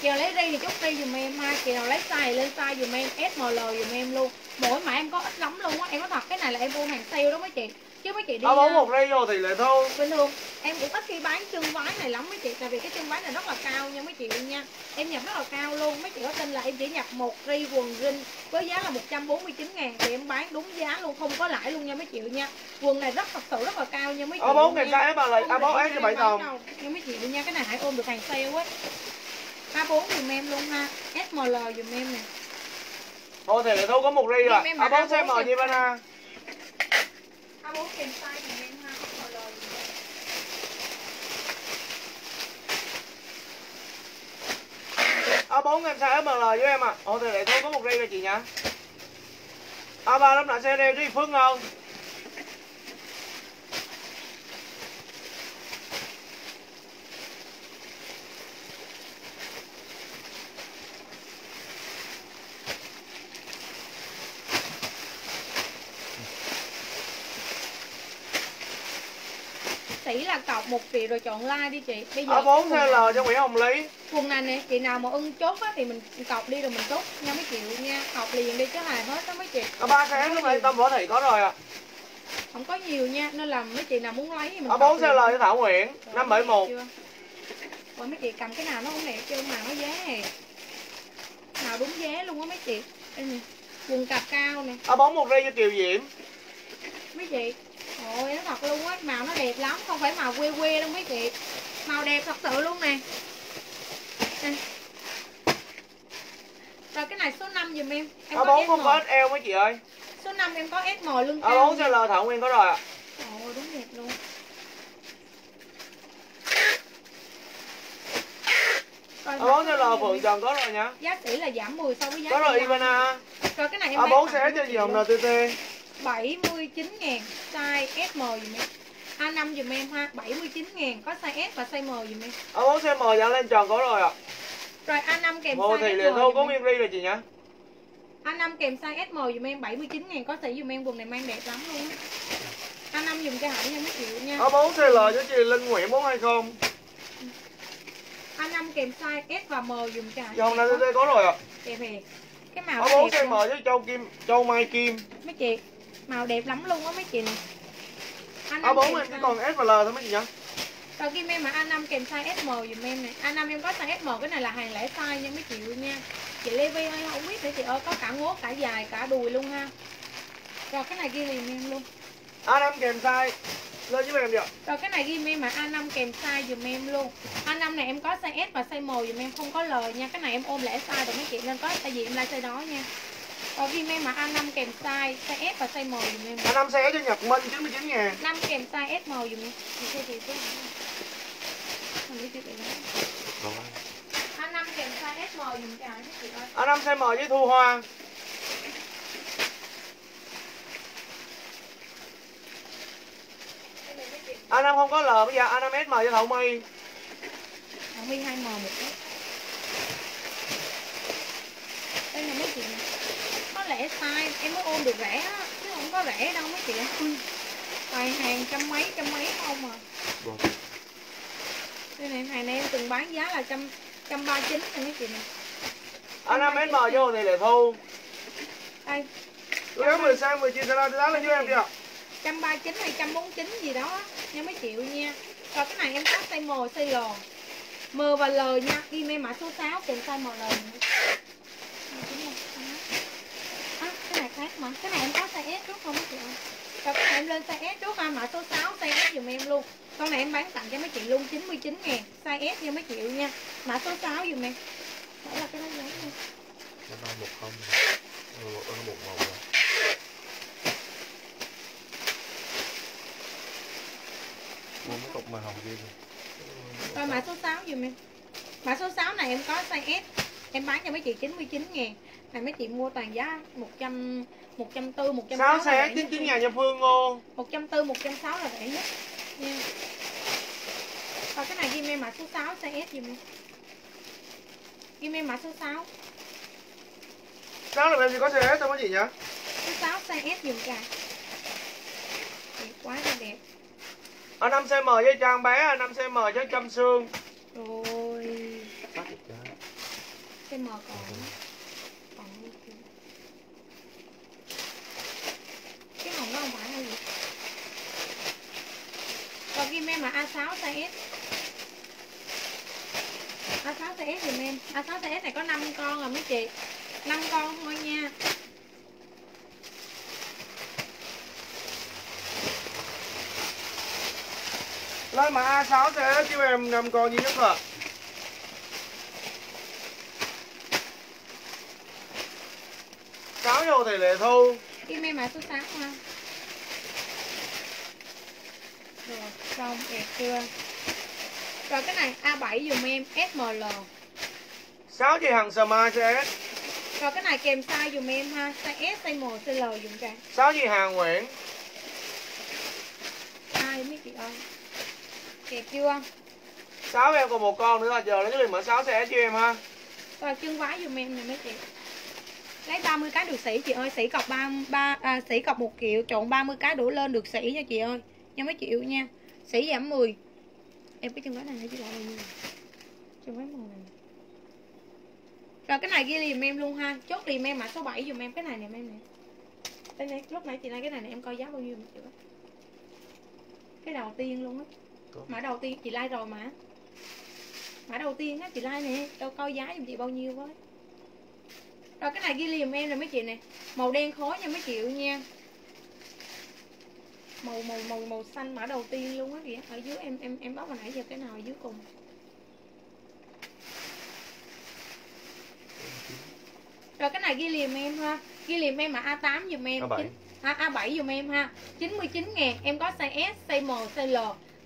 Kìa lấy ri thì chốt ri dùm em ha. Kìa lấy size lên size dùm em SML dùm em luôn. Mỗi mã em có ít lắm luôn á Em nói thật cái này là em mua hàng sale đó mấy chị Chứ mấy chị đi A4 uh, một ri vô thì lại thôi. bình thường. Em cũng ít khi bán chân váy này lắm mấy chị tại vì cái chân váy này rất là cao nha mấy chị nha. Em nhập rất là cao luôn. Mấy chị có tin là em chỉ nhập một ri quần rin với giá là 149 ngàn thì em bán đúng giá luôn không có lãi luôn nha mấy chị nha. Quần này rất thật sự rất là cao nha mấy chị A4 nha. kèm size S mà là Không A4 rẻ S cho cho 7 em bán thòng đâu. nha mấy chị nha cái này hãy ôm được hàng sale ấy A4 dùm em luôn ha. SML dùm em nè. Thôi thì lại thôi có một ri rồi. Em- em bảo A4 size A4 M như bên A A4 kèm size em ha SML dùm A4 em ML với em ạ. À. Ồ thì lại thôi có một ri rồi chị nhá. A3 lúc lại xe đeo với Phương không tỷ là cọc một triệu rồi chọn like đi chị. Bây giờ A4 cái quần CL cho Nguyễn Hồng Lý? Quần này nè chị nào mà ưng chốt á thì mình cọc đi rồi mình chốt nha mấy triệu nha. Cọc liền đi chứ hài hết đó mấy chị. A3 size S lúc nãy Tâm Võ Thị có rồi ạ không có nhiều nha nên là mấy chị nào muốn lấy thì mình A4 cọc CL liền. cho Thảo Nguyễn Trời ơi, 571 đẹp chưa? Ôi mấy chị cầm cái nào nó không đẹp chưa? Mà nó giá hè. Nào đúng giá luôn á mấy chị. Đây nè quần cạp cao nè. A4 một ri cho Kiều Diễm. Mấy chị ôi nó thật luôn á. Màu nó đẹp lắm không phải màu quê quê đâu mấy chị. Màu đẹp thật sự luôn nè. Rồi cái này số 5 giùm em. Em A4 không SM. có XL mấy chị ơi? Số 5 em có SM lưng cao A4 nha. CL Thảo Nguyên có rồi ạ. Ôi đúng đẹp luôn. Rồi A4 mặt CL Phượng Trần có rồi nha. Giá sỉ là giảm 10 so với giá Có rồi Ivana. Rồi cái này em A4 bán sẽ cho Hồng NTT 79 ngàn size SM dùm em. A5 dùm em ha 79 ngàn có size S và size M dùm em. A4 CM Gia Linh Trần có rồi ạ. Rồi A5 kèm thì size liền S thôi có nguyên ri rồi chị nhá. A5 kèm size SM dùm em 79 ngàn có sỉ dùm em quần này mang đẹp lắm luôn á. A5 dùm cho Hải nha mấy triệu nha. A4 CL cho chị Linh Nguyễn 420 A5 kèm size S và M dùm cho Hải Chị Hồng NTT có rồi ạ. Đẹp hề cái màu A4 đẹp CM luôn. cho Châu Kim Châu Mai Kim. Mấy chị màu đẹp lắm luôn á mấy chị nè. A5 A4 kèm em chỉ còn S và L thôi mấy chị nhá. Rồi kim em mà A5 kèm size SM dùm em nè. A5 em có size SM cái này là hàng lẻ size nha mấy chị nha. Chị Levi ơi không biết nữa chị ơi có cả ngốt cả dài cả đùi luôn ha. Rồi cái này ghi liền em luôn. A5 kèm size lên giúp em đi ạ. Rồi cái này ghi em mà A5 kèm size dùm em luôn. A5 này em có size S và size M dùm em không có lời nha. Cái này em ôm lẻ size rồi mấy chị nên có tại vì em like size đó nha Rồi ghi em mà A5 kèm size size S và size M dùm em A5 sẽ cho Nhật Minh 99 ngàn 5 kèm size SM dùm em Không biết chị chị nói Rồi. A5 kèm size SM dùm cho chị ơi. A5 CM với Thu Hoa. Đây này mấy chị A5 không có L bây giờ A5 SM cho Thảo My. Tặng mi 2M một cái đây là mấy chị nè lẽ sai em mới ôm được rẻ á chứ không có rẻ đâu mấy chị. Toàn hàng trăm mấy trăm mấy không à. Vâng. đây này hàng này em từng bán giá là trăm trăm ba chín này mấy chị nè. Anh em em mở vô thì để thu. đây em 10 sang 19 giá giá lên cho em đi ạ. trăm ba chín hay trăm bốn chín gì đó nha mấy triệu nha. Rồi cái này em có size M size L M và L nha ghi em mã số 6 kèm size M L nữa. À, cái này khác mà. Cái này em có size S trước không mấy chị? Ơi rồi cái này em lên size S trước ha mã số 6 size S dùm em luôn. Con này em bán tặng cho mấy chị luôn 99 ngàn size S cho mấy triệu nha. Mã số 6 dùm em. Đó là cái đó giá nha. Nó một không. Nó một một rồi. Mua mấy cục màu hồng kia. Rồi mã số 6 dùm em. Mã số 6 này em có size S. Em bán cho mấy chị 99 ngàn Này mấy chị mua toàn giá 100 140, 160 Sáu là xe rẻ nhất 99 luôn. ngàn cho Phương Ngô. 140, 160 là rẻ nhất. Nha Rồi cái này ghi em mã số 6 size S dùm em Ghi em mã số 6 Sáu là em chỉ có xe S thôi mấy chị nhá. Số 6 size S dùm cả Đẹp quá là đẹp. Ở 5 cm với trang bé, 5 cm với châm xương. Rồi. Mờ còn Còn như kia. Cái hồng đó không phải là gì Rồi ghi em là A6 size S A6 size S dùm em A6 size S này có 5 con rồi mấy chị? 5 con thôi nha. Lên mà A6 xe S cho em 5 con duy nhất rồi. Sáu vô thì lệ thu. Ghi em mã số 6 ha Rồi xong đẹp chưa? Rồi cái này A7 dùm em SML 6 chị Hằng Smart xe S. Rồi cái này kèm size dùm em ha Size S, size M, size L dùm cả. 6 chị Hàng Nguyễn. Ai mấy chị ơi? Đẹp chưa? 6 em còn một con nữa là giờ lấy cái liền mở 6 xe S cho em ha. Rồi chân váy dùm em nè mấy chị Lấy 30 cái được sỉ chị ơi Sỉ cọc 3, 3 à, sỉ cọc 1 triệu Trộn 30 cái đổ lên được sỉ nha chị ơi. Nha mấy triệu nha Sỉ giảm 10 Em cái chân váy này hãy chị lại bao nhiêu Chân váy màu này Rồi cái này ghi liền em luôn ha. Chốt liền em mã số 7 dùm em. Cái này nè em nè. Đây này, lúc nãy chị nói cái này nè em coi giá bao nhiêu chị Cái đầu tiên luôn á. Mã đầu tiên chị like rồi mà. Mã đầu tiên á chị like nè. Đâu coi giá giùm chị bao nhiêu với. Rồi cái này ghi liền em rồi mấy chị nè. Màu đen khối nha mấy triệu nha Màu màu màu màu xanh mã đầu tiên luôn á kìa. Ở dưới em em em bóc hồi nãy giờ cái nào ở dưới cùng? Rồi cái này ghi liềm em ha. Ghi liềm em mà A8 dùm em. A7. Chín- à, A7 dùm em ha. 99 ngàn. Em có size S, size M, size L.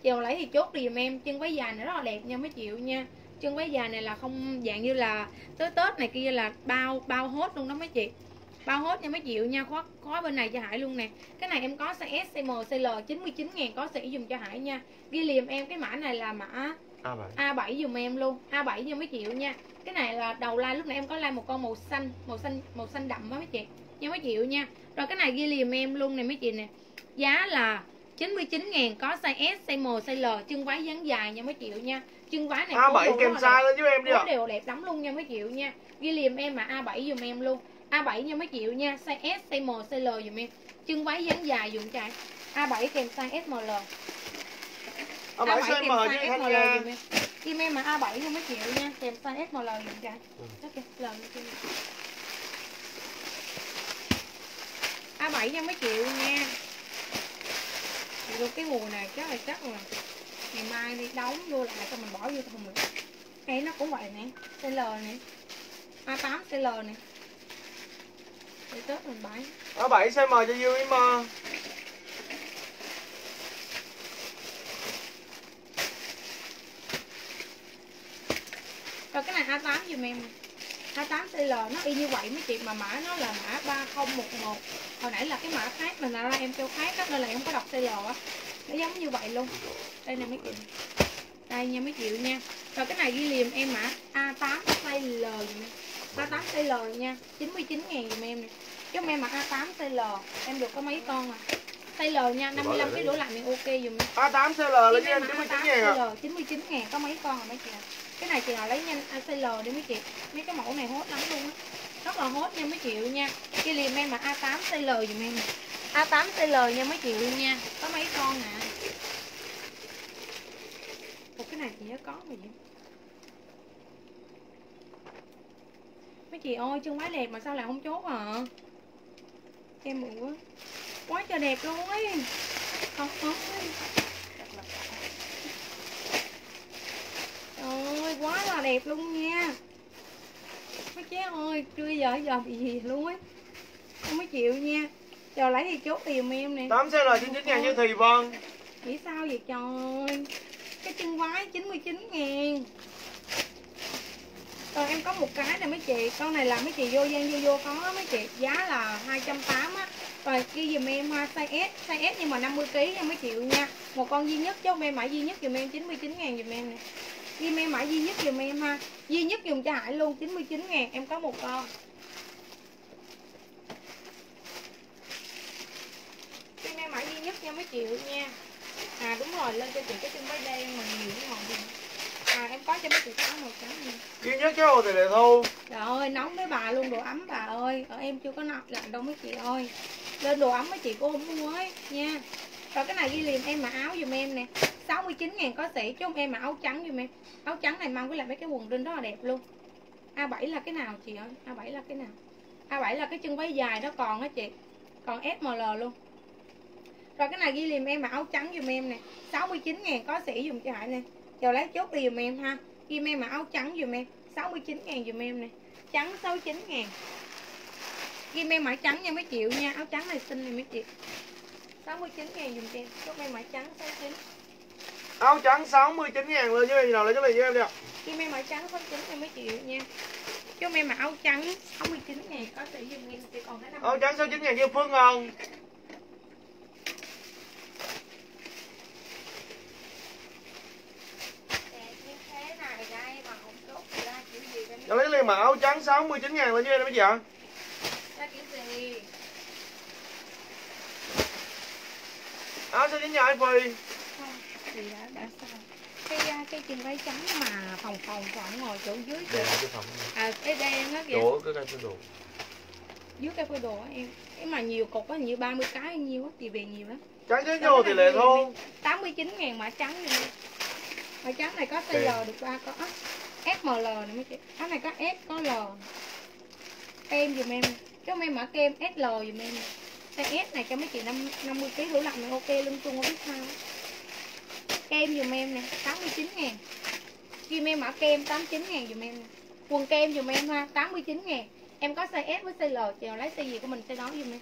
Chiều lấy thì chốt đi dùm em. Chân váy dài này rất là đẹp nha mấy triệu nha. Chân váy dài này là không dạng như là Tới Tết này kia là bao bao hốt luôn đó mấy chị Bao hốt nha mấy triệu nha Khóa, khóa bên này cho Hải luôn nè. Cái này em có size S, size M, size L 99 ngàn có sĩ dùm cho Hải nha. Ghi liềm em cái mã này là mã A7. A7 dùm em luôn. A7 cho mấy triệu nha. Cái này là đầu like lúc nãy em có like một con màu xanh màu xanh màu xanh đậm á mấy chị nha mấy triệu nha. Rồi cái này ghi liềm em luôn nè mấy chị nè. Giá là 99 ngàn có size S, size M, size L chân váy dáng dài nha mấy triệu nha. Chân váy này phối A7 đồ kèm size lên giúp em đi ạ. đều đẹp lắm luôn nha mấy triệu nha. Ghi liềm em mà A7 dùm em luôn A7 nha mấy triệu nha size S, size M, size L dùm em chân váy dáng dài dùm chạy A7 kèm size S, M, L A7 size M cho size Thanh SML Nga. dùm em. Kim em mà A7 nha mấy triệu nha, kèm size SML dùm cho. Ừ. Ok, L dùm cho. A7 nha mấy triệu nha. Luôn cái mùa này chắc là chắc là ngày mai đi đóng vô lại xong mình bỏ vô thùng được. Cái nó cũng vậy nè, CL nè. A8 CL nè. Để tết mình bảy Ở cho Dương với mơ Rồi cái này 28 giùm em. 28CL nó y như vậy mấy chị mà mã nó là mã 3011 Hồi nãy là cái mã khác mình là ra em kêu khác á nên là không có đọc CL á. Nó giống như vậy luôn. Đây nè mấy chị Đây nha mấy chị nha. Rồi cái này ghi liền em mã A8 size L nha A8TL nha 99 ngàn dùm em nè. Chứ em mặc A8TL Em được có mấy con à? TL nha 55 cái đũa lạnh thì ok dùm em. A8TL lấy em 99 ngàn à? 99 ngàn có mấy con à mấy chị à Cái này chị nào lấy nhanh à, ACL đi mấy chị. Mấy cái mẫu này hốt lắm luôn á. Rất là hốt nha mấy chịu nha. Cái liềm em mặc A8TL dùm em nè. A8TL nha mấy chị luôn nha. Có mấy con à. Ủa cái này chị nhớ có mà vậy? Mấy chị ơi chân váy đẹp mà sao lại không chốt à em mượn quá. Quá trời đẹp luôn ấy. Không không Trời ơi quá là đẹp luôn nha. Mấy chế ơi chưa giờ giờ bị gì luôn ấy. Không mấy chịu nha. Chờ lấy thì chốt tìm em nè. 8 CL 99 ngàn như Thùy Vân nghĩ sao vậy trời? Cái chân váy 99 ngàn còn em có một cái này mấy chị. Con này là mấy chị vô gian vô vô có á mấy chị. Giá là 280 á. Rồi, ghi dùm em, ha, size S. Size S nhưng mà 50 kg nha mấy triệu nha. Một con duy nhất, chứ không em mã duy nhất dùm em 99 ngàn dùm em nè. Ghi em mã duy nhất dùm em, ha. Duy nhất dùng cho Hải luôn 99 ngàn. Em có một con. Ghi em mã duy nhất nha mấy triệu nha. À đúng rồi, lên cho chị cái chân váy đen mà nhiều cái màu gì à em có cho mấy chị cái áo màu trắng nha duy nhất cái hồ thì lệ thu Trời ơi nóng với bà luôn đồ ấm bà ơi. Ở em chưa có nọ lạnh đâu mấy chị ơi. Lên đồ ấm mấy chị cô không mua ấy nha. Rồi cái này ghi liền em mà áo giùm em nè. 69 ngàn có sỉ chứ không em mà áo trắng giùm em. Áo trắng này mang với lại mấy cái quần đinh rất là đẹp luôn. A7 là cái nào chị ơi? A7 là cái nào? A7 là cái chân váy dài đó còn á chị. Còn SML luôn. Rồi cái này ghi liền em mà áo trắng giùm em nè. 69 ngàn có sỉ dùm cho Hải nè Giờ lấy chốt đi dùm em ha. Ghi em mà áo trắng dùm em. 69 ngàn dùm em nè. Trắng 69 ngàn. Ghi em mã trắng nha mấy triệu nha. Áo trắng này xinh này mấy triệu. 69 ngàn dùm cho em. Chốt em mã trắng 69 áo trắng 69 ngàn lên với em nào lấy cái này với em đi. Ạ Ghi em mã trắng 69 em mấy triệu nha. Chốt em mã áo trắng 69 ngàn. Có tỷ dùm em Thì còn cái năm áo trắng 69 ngàn như Phương Ngân đẹp như thế này đây Mà không chốt thì ra Cho lấy liền mà áo trắng 69 ngàn lên với em mấy chị ạ. Ra kiểu gì áo 69 ngàn anh Phi? Không Thì đã, đã sao cái à, cái chân váy trắng mà phòng phòng phòng ngồi chỗ dưới kìa. cái à cái đen á kìa. Đổ cái cây cái đồ. Dưới cái phơi đồ á em cái mà nhiều cục á như 30 cái nhiêu á thì về nhiều lắm. Trắng chứ vô thì lệ thu 89 ngàn mã trắng luôn em. mã trắng này có size L được ba có SML này mấy chị cái này có S có L. Kem dùm em. Cho em mã kem SL dùm em. Size S này cho mấy chị 5, 50 kg đủ lạnh này ok lưng chung không biết sao. Kem dùm em nè 89 ngàn. Kim em mã kem 89 ngàn dùm em. Nè Quần kem dùm em ha 89 ngàn. Em có size S với size L Chị nào lấy size gì của mình size đó dùm em.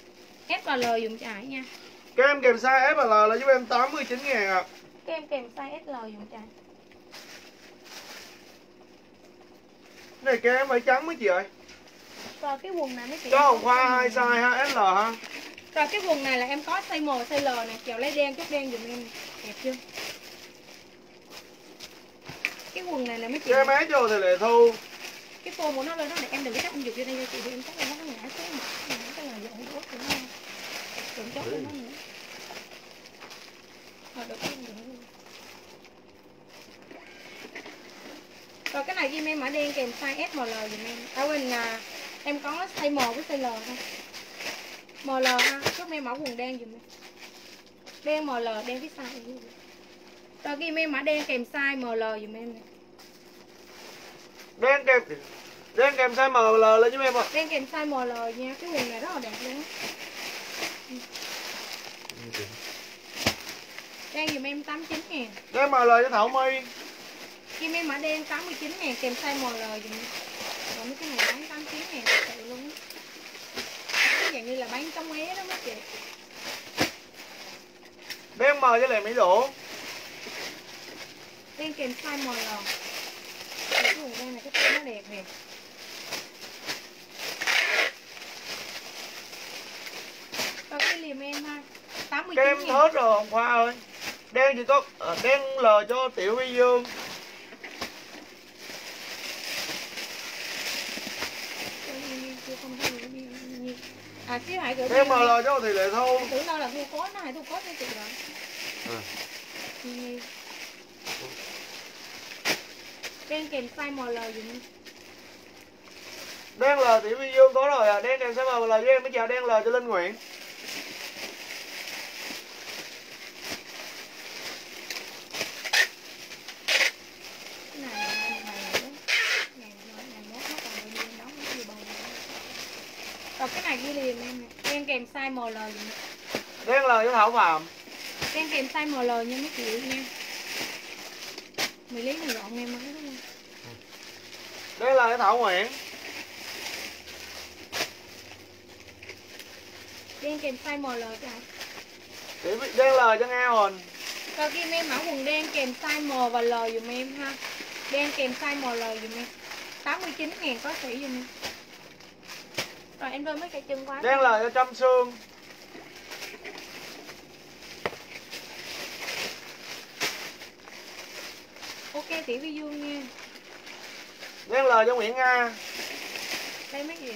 S và L dùm Hải nha. Kem kèm size S và L là giúp em 89 ngàn ạ. Kem kèm size SL dùm cho Hải Cái này kem phải trắng mấy chị ơi. Rồi cái quần này mấy chị Có em hồng có hoa hai size ha L ha. Rồi cái quần này là em có size M size L nè nào lấy đen chút đen dùm em. Đẹp chưa? Cái quần này là mấy chị Kem S vô thì lệ thu. Cái phô của nó lên nó để em đừng có chắc em dục vô đây cho chị thì em chắc là nó ngã xuống. Mà ngã cái dọn đốt của nó. Đừng chốt nó nữa. Rồi được cái gì nữa rồi cái này ghi em mã đen kèm size SML dùm em. À quên là em có size M với size L thôi. ML ha chốt em mã quần đen dùm em. Đen ML đen với size rồi ghi em mã đen kèm size ML dùm em nè. Đen kèm đen kèm size ML lên giúp em ạ. Đen kèm size ML nha cái quần này rất là đẹp luôn tiền đen dùm em 89 ngàn. Đen ML cho Thảo My Kim em mã đen 89 ngàn kèm size ML dùm. Rồi mấy cái này bán 89 ngàn thật sự luôn. Cái dạng như là bán trong mé đó mấy chị. Đen M với lại Mỹ Đỗ Đen kèm size ML Cái quần đen này cái tên nó đẹp nè. Rồi cái liềm em ha? 89 kem hết rồi Hồng Khoa ơi. Đen chỉ có ờ, đen L cho Tiểu Huy Dương À Hải gửi Đen mail ML cho thì lệ thu Tưởng đâu là thu cốt nó Hải thu cốt cho chị rồi Ừ. Nhi. Đen kèm size ML dùm. Đen L thì Vi Dương có rồi à Đen kèm size ML cho em mới chào đen L cho Linh Nguyễn Cái này là ngày này nữa. Ngày ngày ngày mốt nó còn bao nhiêu đó nó chưa bao nhiêu. Rồi cái này ghi liền em nè. Đen kèm size ML em. Đen L cho Thảo Phạm Đen kèm size ML nha mấy chị nha. Mày lấy này gọn em mới đúng không? Đen L cho Thảo Nguyễn Đen kèm size ML cho. Thì đen L cho Nga Huỳnh Rồi kim em mã quần đen kèm size M và L dùm em ha Đen kèm size ML dùm em 89 ngàn có sỉ dùm em Rồi em đôi mấy cây chân quá. Đen L cho Trâm Sương. Ok tỷ vi dương nha. Đen L cho Nguyễn Nga. Đây mấy gì?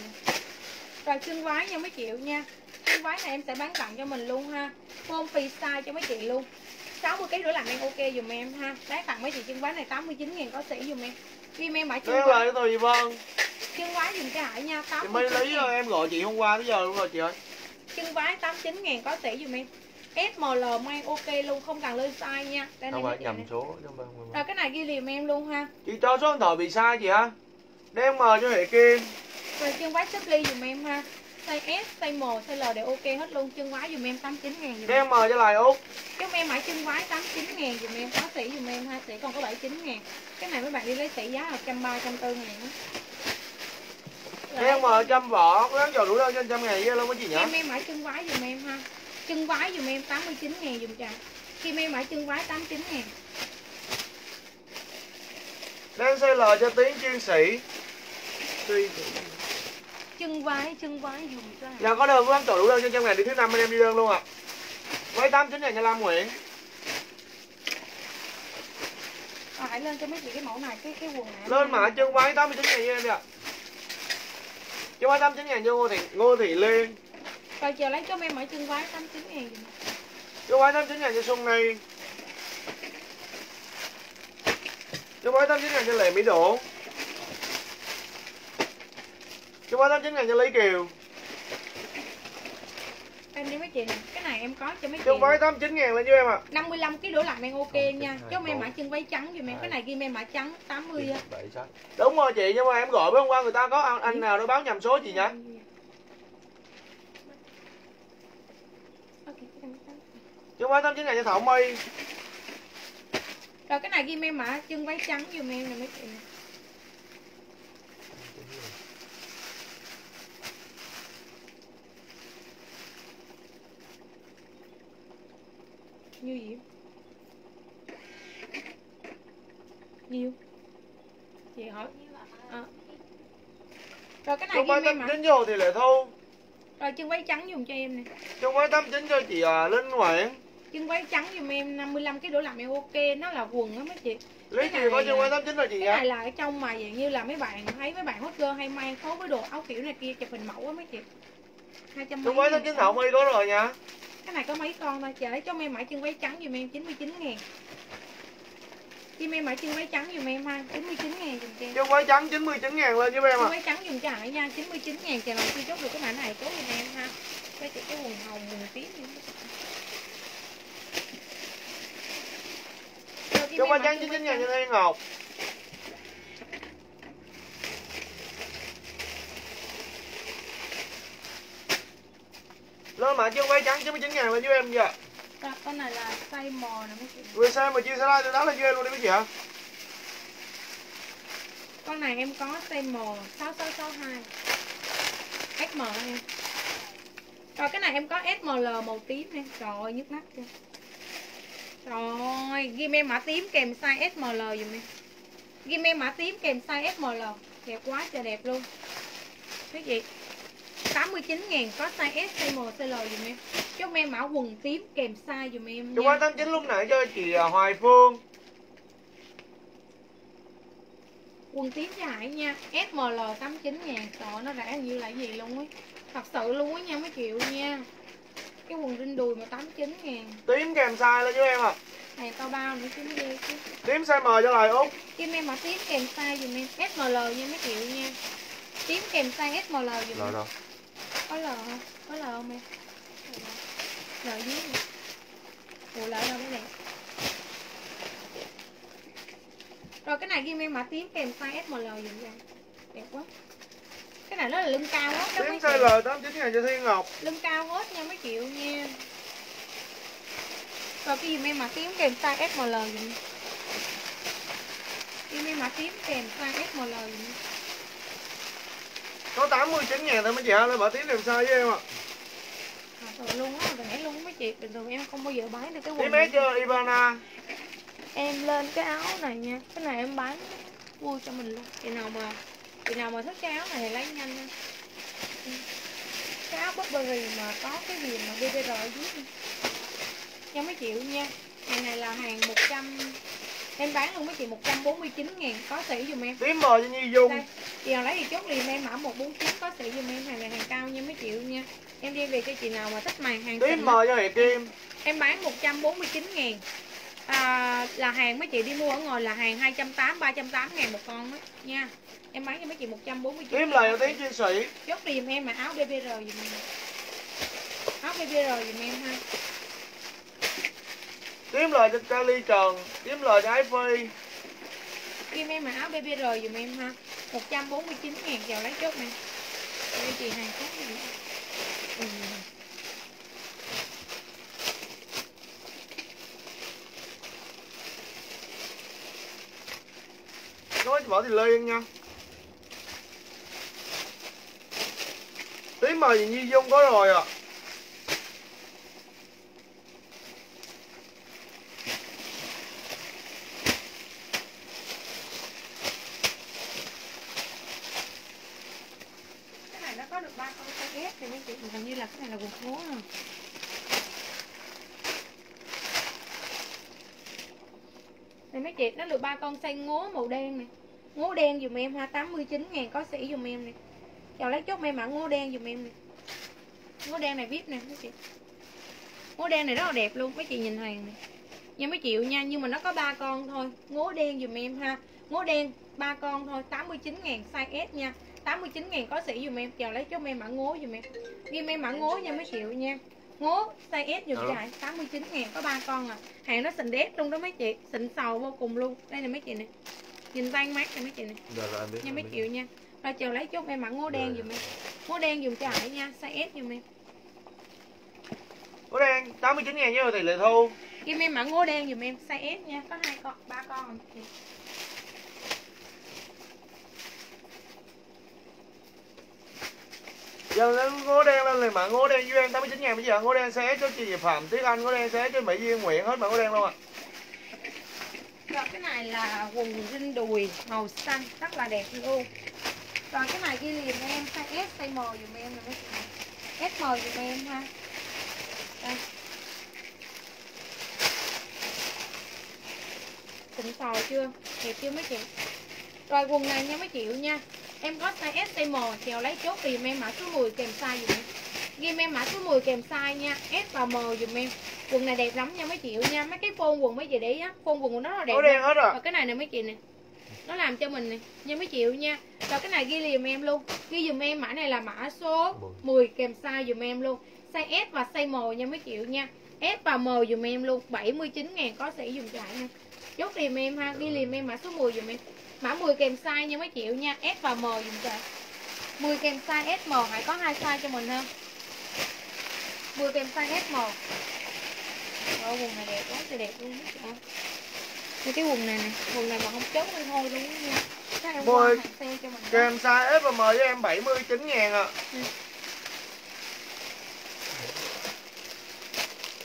Rồi chân vái nha mấy triệu nha. Chân vái này em sẽ bán tặng cho mình luôn ha. Form free size cho mấy chị luôn. 60 kg nữa làm em ok dùm em ha. Bán tặng mấy chị chân vái này 89 ngàn có sỉ dùm em. Kim em mã chân Đen L vái cho Thùy Vân Chân vái dùm cho Hải nha 89 mới lấy rồi em gọi chị hôm qua tới giờ luôn rồi chị ơi. Chân vái 89 ngàn có tỷ dùm em. SML mang ok luôn không cần lên size nha. Đây Không phải nhầm số rồi cái này ghi liềm em luôn ha. Chị cho số điện thoại bị sai chị hả? Đen M cho Huệ Kim. Rồi chân vái xếp ly dùm em ha. Size S, size M, size L đều ok hết luôn. Chân vái dùm em 89 ngàn dùm em cho Lại Út. Chứ em mãi chân vái 89 ngàn dùm em. Có tỷ dùm em ha tỷ còn có 79 ngàn. Cái này mấy bạn đi lấy tỷ giá là 130 140 ngàn Đen M trăm vỏ Ráng dầu đủ đơn trên trăm ngàn với luôn mấy chị nhỉ? Kim em mãi chân vái dùm em ha. Chân vái dùm em 89 ngàn dùm chà Kim em mãi chân vái 89 ngàn. Đen CL cho tiếng chuyên sĩ. Tuy chân vái chân vái dùm cho. Dạ có đơn với tổ đủ đơn trên trăm ngàn đi thứ năm anh em đi đơn luôn ạ. À. Mấy tám chín ngàn cho Lam Nguyễn. Rồi hãy lên cho mấy chị cái mẫu này cái cái quần này. Lên mã chân váy 89 ngàn cho em đi ạ Chân váy 89 ngàn cho Ngô Thị, Ngô Thị Liên Rồi chờ lấy cho em mã chân váy 89 ngàn. Dùm Chân váy 89 ngàn cho Xuân Ni Chân váy 89 ngàn cho Lệ Mỹ Độ Chân váy 89 ngàn cho Lý Kiều Em đi mấy chị nè. Cái này em có cho mấy chị. Chân váy 89 ngàn lên cho em ạ. 55 kg đổ lại em ok nha. Chứ em mã chân váy trắng dùm em Cái này. ghi em mã trắng 80 á. Đúng rồi chị nhưng mà em gọi với hôm qua người ta có anh, anh nào đó báo nhầm số chị trắng. Chân váy 89 ngàn cho Thảo My. Rồi cái này ghi em mã chân váy trắng dùm em nè mấy chị nè Nhiêu gì? Nhiêu? Chị hỏi. À. Rồi cái này váy em mã 89 vô thì Lệ Thu. Rồi chân váy trắng dùm cho em nè. Chân váy 89 cho chị à, Linh Nguyễn chân váy trắng dùm em 55 cái đổ làm em ok nó là quần á mấy chị. Lý Kiều có chân váy 89 rồi chị cái này là ở trong mà dạng như là mấy bạn thấy mấy bạn hot girl hay mang khối với đồ áo kiểu này kia chụp hình mẫu á mấy chị. Hai trăm Chân váy 89 Thảo My có rồi nha cái này có mấy con thôi. Chị lấy cho em mãi chân váy trắng dùm em 99 ngàn. Chim em mãi chân váy trắng dùm em ha 99 ngàn dùm cho em. Chân váy trắng 99 ngàn lên giúp em chân ạ váy trắng dùm cho Hải nha 99 ngàn chờ nào chưa chốt được cái mã này chốt dùm em ha. Cái chị cái quần hồng quần tím Kim Chân em váy mã trắng chân 99 váy ngàn cho. Thiên Ngọc Lên mã chân váy trắng 99 ngàn lên giúp em dạ Rồi, con này là size mò nè mấy chị Người xem mà chia sẻ like tôi đá lên giúp em luôn đi mấy chị ạ. Con này em có size M 6662 XM đó em. Rồi cái này em có SML màu tím nè Trời ơi nhức mắt chưa Trời ơi Ghi em mã tím kèm size SML dùm em. Ghi em mã tím kèm size SML Đẹp quá trời đẹp luôn. Cái gì 89 ngàn có size S, size M, size L dùm em. Chốt em mã quần tím kèm size dùm em váy 89 lúc nãy cho chị à, Hoài Phương. Quần tím cho Hải nha. SML 89 ngàn. Trời ơi, nó rẻ như là cái gì luôn ấy. Thật sự luôn á nha mấy triệu nha. Cái quần rinh đùi mà 89 ngàn. Tím kèm size lên với em à này tao bao nữa chứ ghê chứ. Tím size M cho lời Út. Kim em mà tím kèm size dùm em. SML nha mấy triệu nha. Tím kèm size SML dùm Rồi em. đâu Có L không? Có L không em? L dưới nè. Ủa L đâu mới đẹp Rồi cái này Kim em mà tím kèm size SML dùm em Đẹp quá. Cái này nó là lưng cao hết đó Tím size L 89 ngàn cho Thiên Ngọc. Lưng cao hết nha mấy triệu nha. Rồi cái dùm em mà tím kèm size SML dùm em Kim em mà tím kèm size SML dùm Có 89 ngàn thôi mấy chị ơi Lên bỏ tím kèm size với em à À, trời luôn á, hồi nãy luôn mấy chị. Bình thường em không bao giờ bán được cái quần này. S chưa Ivana? Em lên cái áo này nha. Cái này em bán vui cho mình luôn. Chị nào mà Chị nào mà thích cái áo này thì lấy nhanh nha. Cái áo Burberry mà có cái gì mà BBR ở dưới nha. Mấy triệu nha. Hàng này là hàng 100 Em bán luôn mấy chị 149 ngàn Có sỉ dùm em. Tím M cho Nhi Dung. Đây, chị nào lấy thì chốt liền em mã 149 có sỉ dùm em hàng này hàng cao nha mấy triệu nha. Em đem về cho chị nào mà thích màn hàng Tím xịn M á. cho Hệ Kim. Em bán 149 ngàn. À, Là hàng mấy chị đi mua ở ngoài là hàng 280 380 ngàn một con đó nha. Em bán cho mấy chị 149 Tím L cho Tiến Chuyên Sĩ. Chốt đi giùm em mà áo BBR dùm em. Áo BBR dùm em ha Tím L cho Charlie Trần Tím L cho Ái Phi. Kim em mà áo BBR dùm em ha. 149 ngàn chào lấy chốt nè. Đây chị hàng khác gì? Ừ. Nói cho Võ Thị Liên nha. Tím M gì Nhi Dung có rồi à Cái này nó có được ba con size S thì mấy chị hình như là cái này là quần ngố à. Này ba con size ngố màu đen này. Ngố đen dùm em ha 89 ngàn có sỉ dùm em này. Chào lấy chốt em mã ngố đen dùm em này. Ngố đen này VIP nè, mấy chị. Ngố đen này rất là đẹp luôn, mấy chị nhìn hàng này. Nha, mấy triệu nha, nhưng mà nó có ba con thôi. Ngố đen dùm em ha. Ngố đen, ba con thôi 89 ngàn size S nha. 89 ngàn có sỉ dùm em Chào lấy chốt em mã ngố dùm em Ghi em mã ngố nha, mấy triệu nha Ngố size S cho lại 89 ngàn có ba con à Hàng nó xịn đét luôn đó mấy chị Xịn sầu vô cùng luôn Đây nè mấy chị nè Nhìn tan mát nè mấy chị nè Rồi rồi biết Nha mấy biết. triệu nha Rồi chờ lấy chốt em mã ngố đen Rồi. dùm em Ngố đen dùm cho Hải nha Size S dùm em Có đen 89 ngàn với Tỷ Lệ Thu Ghi em mã ngố đen dùm em Size S nha Có hai con ba con. Chị. Giờ nó ngố đen lên liền mà ngố đen duyên tám mươi 89 ngàn bây giờ ngố đen xé cho chị Diệp Phạm Tiếng Anh ngố đen xé cho Mỹ Duyên Nguyễn hết mạng ngố đen luôn à cái này là quần rinh đùi màu xanh, rất là đẹp luôn. còn cái này ghi liền em, size S, size M dùm em rồi mấy chị. này. SM dùm em ha. Đây. cũng sò chưa? Đẹp chưa mấy chị? Rồi, quần này nha mấy chịu nha. Em có size S size M, chèo lấy chốt tìm em mã số 10 kèm size dùm em. Ghi em mã số 10 kèm size nha, S và M dùm em. Quần này đẹp lắm nha mấy triệu nha. Mấy cái phôn quần mấy chị để ý á, phôn quần của nó là đẹp. đen hết rồi Rồi cái này nè mấy chị nè Nó làm cho mình nè Nha mấy triệu nha Rồi cái này ghi liền em luôn Ghi dùm em mã này là mã số 10 kèm size dùm em luôn Size S và size M nha mấy triệu nha S và M dùm em luôn 79 ngàn có sỉ dùm lại nha Chốt liền em ha Ghi liền em mã số 10 dùm em Mã 10 kèm size nha mấy triệu nha S và M dùm cho 10 kèm size S M Hãy có hai size cho mình ha 10 kèm size S M Rồi quần này đẹp quá trời đẹp luôn mấy chị ơi. Như cái quần này nè, quần này mà không chốt thì thôi luôn nha. Các em qua Mười hàng xe cho mình. Kèm size S và M với em 79 ngàn à Ừ.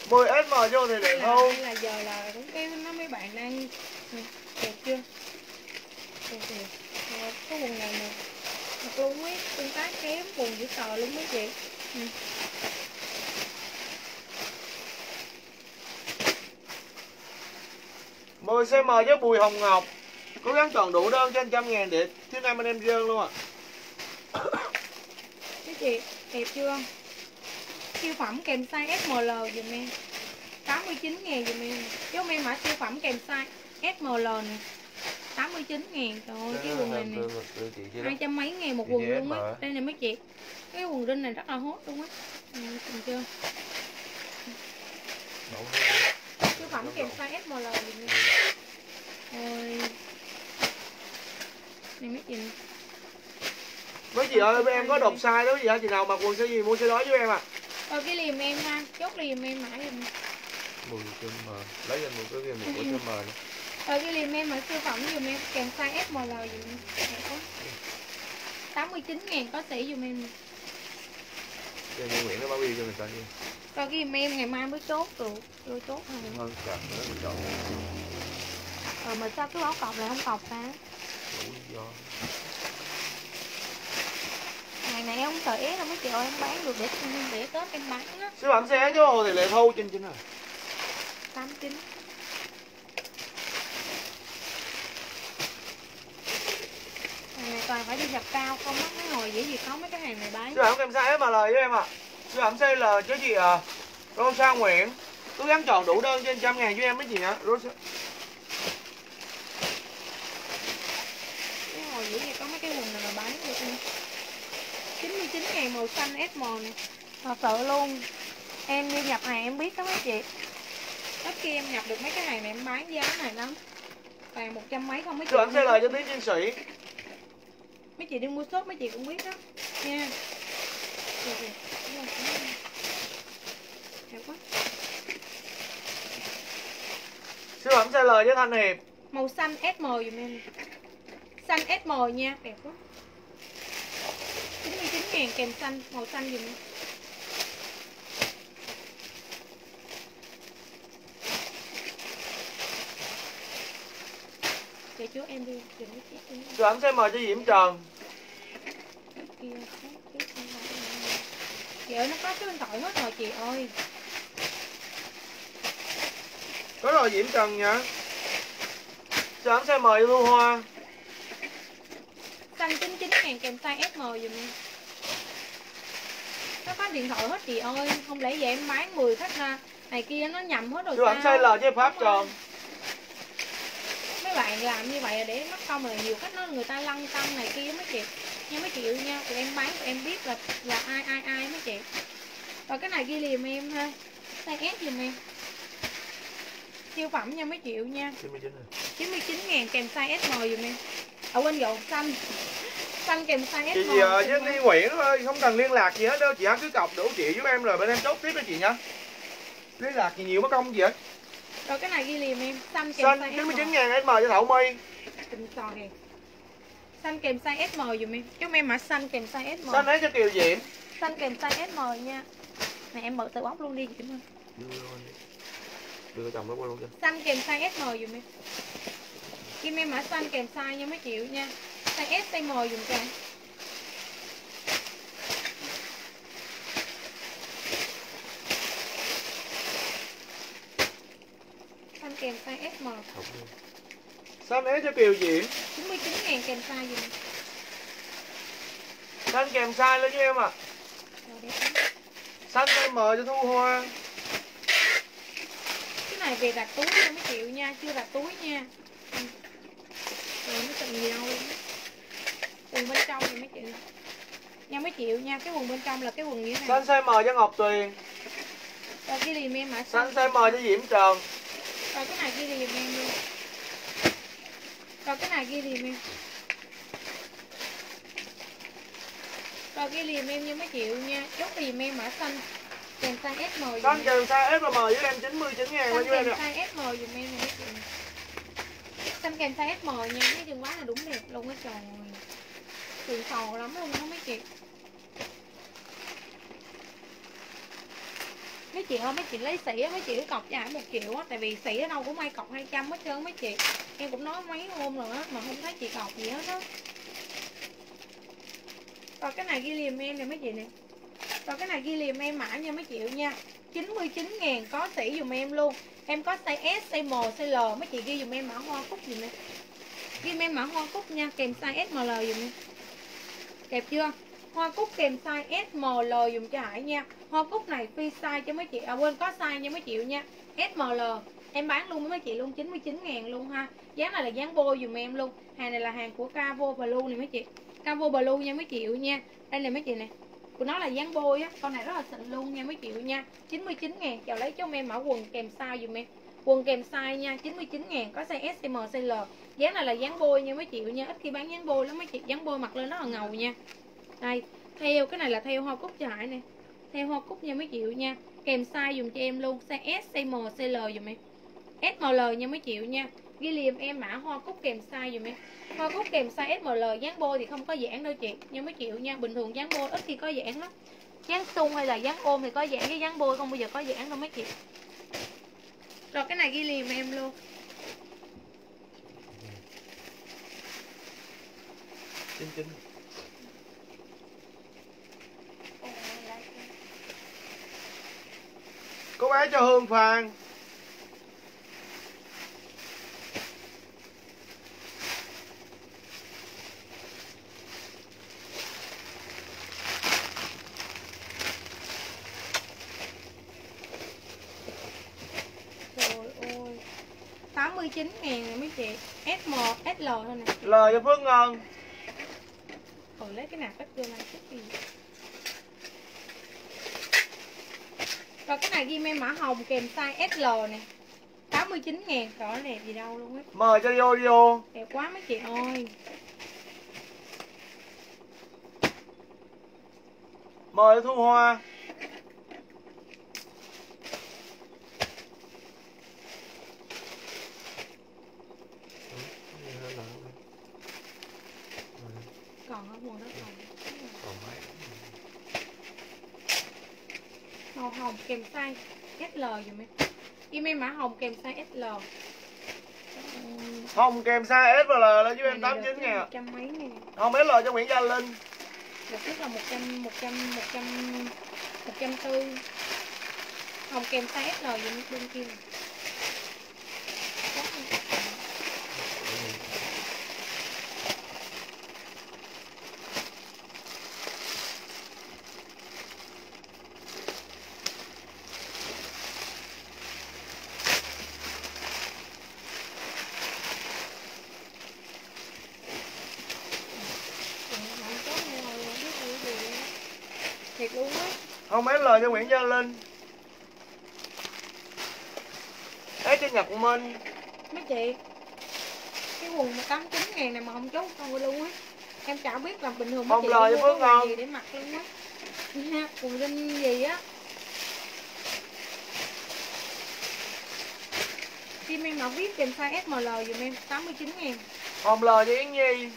10 SM vô thì là, Thu đây là giờ là đúng cái nó mấy bạn đang đẹp chưa? Đẹp. Rồi, cái quần này nè. Mặc luôn ấy, tương tác kém, quần dữ sờ luôn mấy chị. Ừ. Mười CM với Bùi Hồng Ngọc Cố gắng chọn đủ đơn trên trăm ngàn để Thứ năm anh em dơn luôn à Mấy [coughs] chị, đẹp chưa siêu phẩm kèm size SML dùm em 89 ngàn dùm em chứ em mã siêu phẩm kèm size SML nè 89 ngàn trời ơi cái quần này. nè hai trăm mấy ngàn một quần luôn á. đây nè mấy chị. Cái quần rin này rất là hot luôn á. Nè, nhìn chưa? Siêu phẩm kèm size SML em ôi. Này mấy chị nè. mấy chị ơi bên em có độc size đó gì hả chị nào mặc quần size gì mua size đó với em à? Rồi cái liềm em ha chốt liềm em mã giùm mười trên M lấy cho một cái kia một cái trên M đi. Rồi cái liềm em mã siêu phẩm dùm em kèm size SML dùm em Đẹp quá. 89 ngàn có tỷ dùm em. Cho em Nguyễn nó báo bill cho người ta đi rồi cái liềm em ngày mai mới chốt được rồi chốt rồi. Hơn nữa mình chọn. Rồi mà sao cứ báo cọc lại không cọc ta? Đủ do. Ngày này em không sợ ế đâu mấy chị ơi em bán được để để tết em bán á. Siêu phẩm xe chứ thì lệ thu trên chính rồi 89 Ngày này toàn phải đi nhập cao không mất mấy hồi dễ gì có mấy cái hàng này bán. Siêu phẩm kèm size ML với em ạ. Siêu phẩm CL chứ chị à Rosa Nguyễn. Cứ gắn tròn đủ đơn trên trăm ngàn cho em mấy chị nhá Rosa Cái hồi dễ gì có mấy cái quần này mà bán được em? 99 ngàn màu xanh SM nè Thật sự luôn. Em đi nhập hàng em biết đó mấy chị. Ít khi em nhập được mấy cái hàng này em bán giá này lắm. Toàn một trăm mấy không mấy chị siêu phẩm CL cho tiếng chiến sĩ mấy chị đi mua shop mấy chị cũng biết đó. Nha. Rồi, đúng rồi. đẹp quá. Siêu phẩm CL với Thanh Hiệp. Màu xanh SM dùm em. Xanh SM nha. Đẹp quá. 99 ngàn kèm xanh màu xanh dùm em để chú em đi kia siêu phẩm CM cho Diễm Trần. Ơi nó có số điện thoại hết rồi chị ơi. Có rồi Diễm Trần nha. Siêu phẩm CM cho Thu Hoa. Xanh 99 ngàn kèm size SM dùm em. Nó có điện thoại hết chị ơi. Không lẽ vậy em bán 10 khách ha này kia nó nhầm hết rồi siêu phẩm sao? CL cho Pháp? Trần bạn làm như vậy để mất công là nhiều khách nó người ta lăn tăng này kia mấy chị. Nha mấy chị yêu nha tụi em bán tụi em biết là là ai ai ai mấy chị. Rồi cái này ghi liềm em ha. Size S giùm em. Siêu phẩm nha mấy triệu nha. 99 rồi. 99 ngàn kèm size SM dùm em. Ở quên dầu xanh. Xanh kèm size chị SM gì ờ, với quá. Nguyễn thôi không cần liên lạc gì hết đâu. Chị cứ cọc đủ triệu giúp em rồi bên em chốt tiếp cho chị nhá liên lạc gì nhiều mất công gì hết rồi cái này ghi liềm em. Xanh kèm xanh size 99 SM ngàn SM cho Thảo My. Tình sò kìa xanh kèm size SM dùm em. Chúc em mã xanh kèm size SM xanh ấy cho Kiều Diễm xanh kèm size SM nha. Này em mở từ bóc luôn đi Diễm ơi đưa luôn đi đưa cái chồng nó qua luôn cho. Xanh kèm size SM dùm em. Kim em mã xanh kèm size nha mấy triệu nha. Size S size M dùm cho em kèm học đi xanh ấy cho Kiều Diễm 99 ngàn kèm size dùm xanh kèm size lên cho em em. xanh size M cho Thu Hoa cái này về đặt túi cho mấy triệu nha chưa đặt túi nha. Rồi nó gì luôn á. quần bên trong này mấy chị nha mấy triệu nha cái quần bên trong là cái quần như thế này. xanh size M cho Ngọc Tuyền? Rồi cái liềm em xanh xanh size M cho Diễm Trần rồi cái này ghi liềm em luôn. Rồi cái này ghi liềm em. Rồi ghi liềm em như mấy triệu nha. Chốt liềm em mã xanh. Kèm size SM xanh em. Kèm size SM với em 99 ngàn xanh lên cho em ạ? size SM dùm em nè mấy chị. Xanh kèm size SM nha. Mấy chân quá là đúng đẹp luôn á trời sườn sò lắm luôn đó mấy chị mấy chị ơi mấy chị lấy sỉ á mấy chị cứ cọc cho Hải một triệu á tại vì sỉ ở đâu cũng ai cọc 200 hết trơn mấy chị. Em cũng nói mấy hôm rồi á mà không thấy chị cọc gì hết á. Rồi cái này ghi liềm em nè mấy chị nè. Rồi cái này ghi liềm em mã nha mấy chị nha. 99 ngàn có sỉ dùm em luôn. Em có size S, size M, size L Mấy chị ghi dùm em mã hoa cúc dùm em Ghi em mã hoa cúc nha Kèm size SML dùm em Đẹp chưa? Hoa cúc kèm size S, M, L dùng cho Hải nha. Hoa cúc này phi size cho mấy chị à quên có size nha mấy chị nha. S, M, L em bán luôn với mấy chị luôn 99 ngàn luôn ha. Giá này là dán bôi dùm em luôn. Hàng này là hàng của Cavo Blue này mấy chị. Cavo Blue nha mấy chị ừ nha. Đây là mấy chị nè. của nó là dán bôi á con này rất là xịn luôn nha mấy chị ừ nha. 99 ngàn chào lấy cho em mã quần kèm size dùm em. Quần kèm size nha 99 ngàn có size S, M, size L. Dáng này là dán bôi nha mấy chị ừ nha. Ít khi bán dán bôi lắm mấy chị dán bôi mặc lên nó là ngầu nha đây theo cái này là theo hoa cúc cho hải nè. Theo hoa cúc nha mấy chị nha. Kèm size dùng cho em luôn size S, size M, size L dùm em. SML nha mấy chị nha. Ghi liền em mã hoa cúc kèm size dùm em. Hoa cúc kèm size SML dán bôi thì không có giãn đâu chị nha mấy chị nha. Bình thường dán bôi ít khi có giãn lắm. Dán sung hay là dán ôm thì có giãn cái dán bôi không bao giờ có giãn đâu mấy chị rồi cái này ghi liền em luôn. Chín chín Cô bé cho Hương Phan. Trời ơi. 89 ngàn này mấy chị. SM, SL thôi nè. Lời cho Phước Ngân Rồi lấy cái nào cắt vô này chút gì Rồi cái này ghi em mã hồng kèm size SL nè. 89 ngàn Rõ đẹp gì đâu luôn á. Mời cho vô vô. Đẹp quá mấy chị ơi. Mời Thu Hoa Gì hết rồi Ừ, Còn ở quần đó còn còn mấy Màu hồng kèm size SL dùm em Ghi em mã hồng kèm size SL Hồng kèm size SL lên giúp em 89 ngàn trăm mấy nè. Hồng SL cho Nguyễn Gia Linh. Đợt trước là 100, 100, 100, 140 Hồng kèm size SL dùm bên kia nè Có không? Trời ơi, không có mua rồi, không biết mua gì luôn á. Thiệt luôn á Hồng SL cho Nguyễn Gia Linh. Ế cho Nhật Minh. Mấy chị cái quần mà 89 ngàn này mà không chốt thôi luôn á. Em chả biết là bình thường mấy Không chị lời quần không? gì để mặc luôn á. [laughs] Quần linh gì á. Kim em mặc viết kèm size SML dùm em 89 ngàn. Hồng L cho Yến Nhi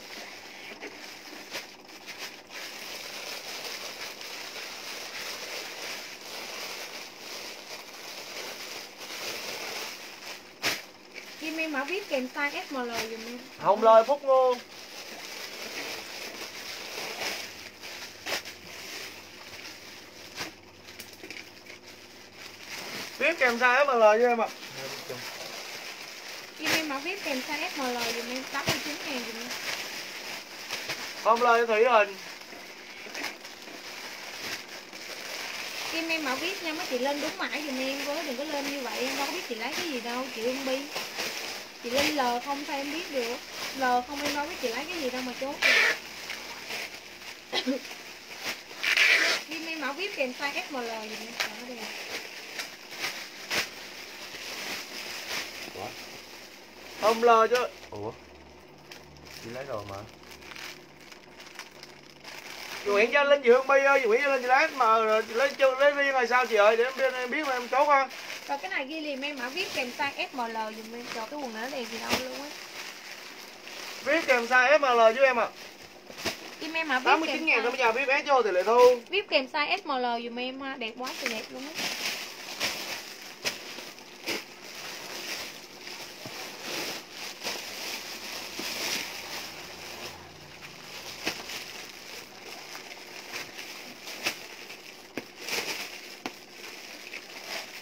Kim em mặc viết kèm size SML dùm em. Hồng lời Phúc Ngô Viết kèm size ML cho em ạ. Trăm Kim em mặc viết kèm size SML dùm em 89 ngàn dùm em. Hồng lời Thủy Hình. Kim em mặc viết nha mấy chị lên đúng mãi dùm em với đừng có lên như vậy em đâu có biết chị lấy cái gì đâu chị Hương Bi chị lên L không sao em biết được. L không em đâu biết chị lấy cái gì đâu mà chốt. Kim em mặc viết kèm size SML em Trời ơi, đẹp. Ủa? Hồng L cho Ủa? Chị lấy rồi mà. Chị Nguyễn Gia Linh chị Hương Bi ơi? Chị Nguyễn Gia Linh chị lấy mà rồi chị lấy chưa lấy riêng rồi sao chị ơi? Để em biết em biết mà em chốt ha Rồi cái này ghi liền em mã viết kèm size SML dùm em Trời cái quần này nó đẹp gì đâu luôn á. Viết kèm size ML cho em ạ. Kim em mã viết 89 kèm ngàn thôi size bây giờ biết vé cho thì lại thu. Viết kèm size SML dùm em ha Đẹp quá trời đẹp luôn á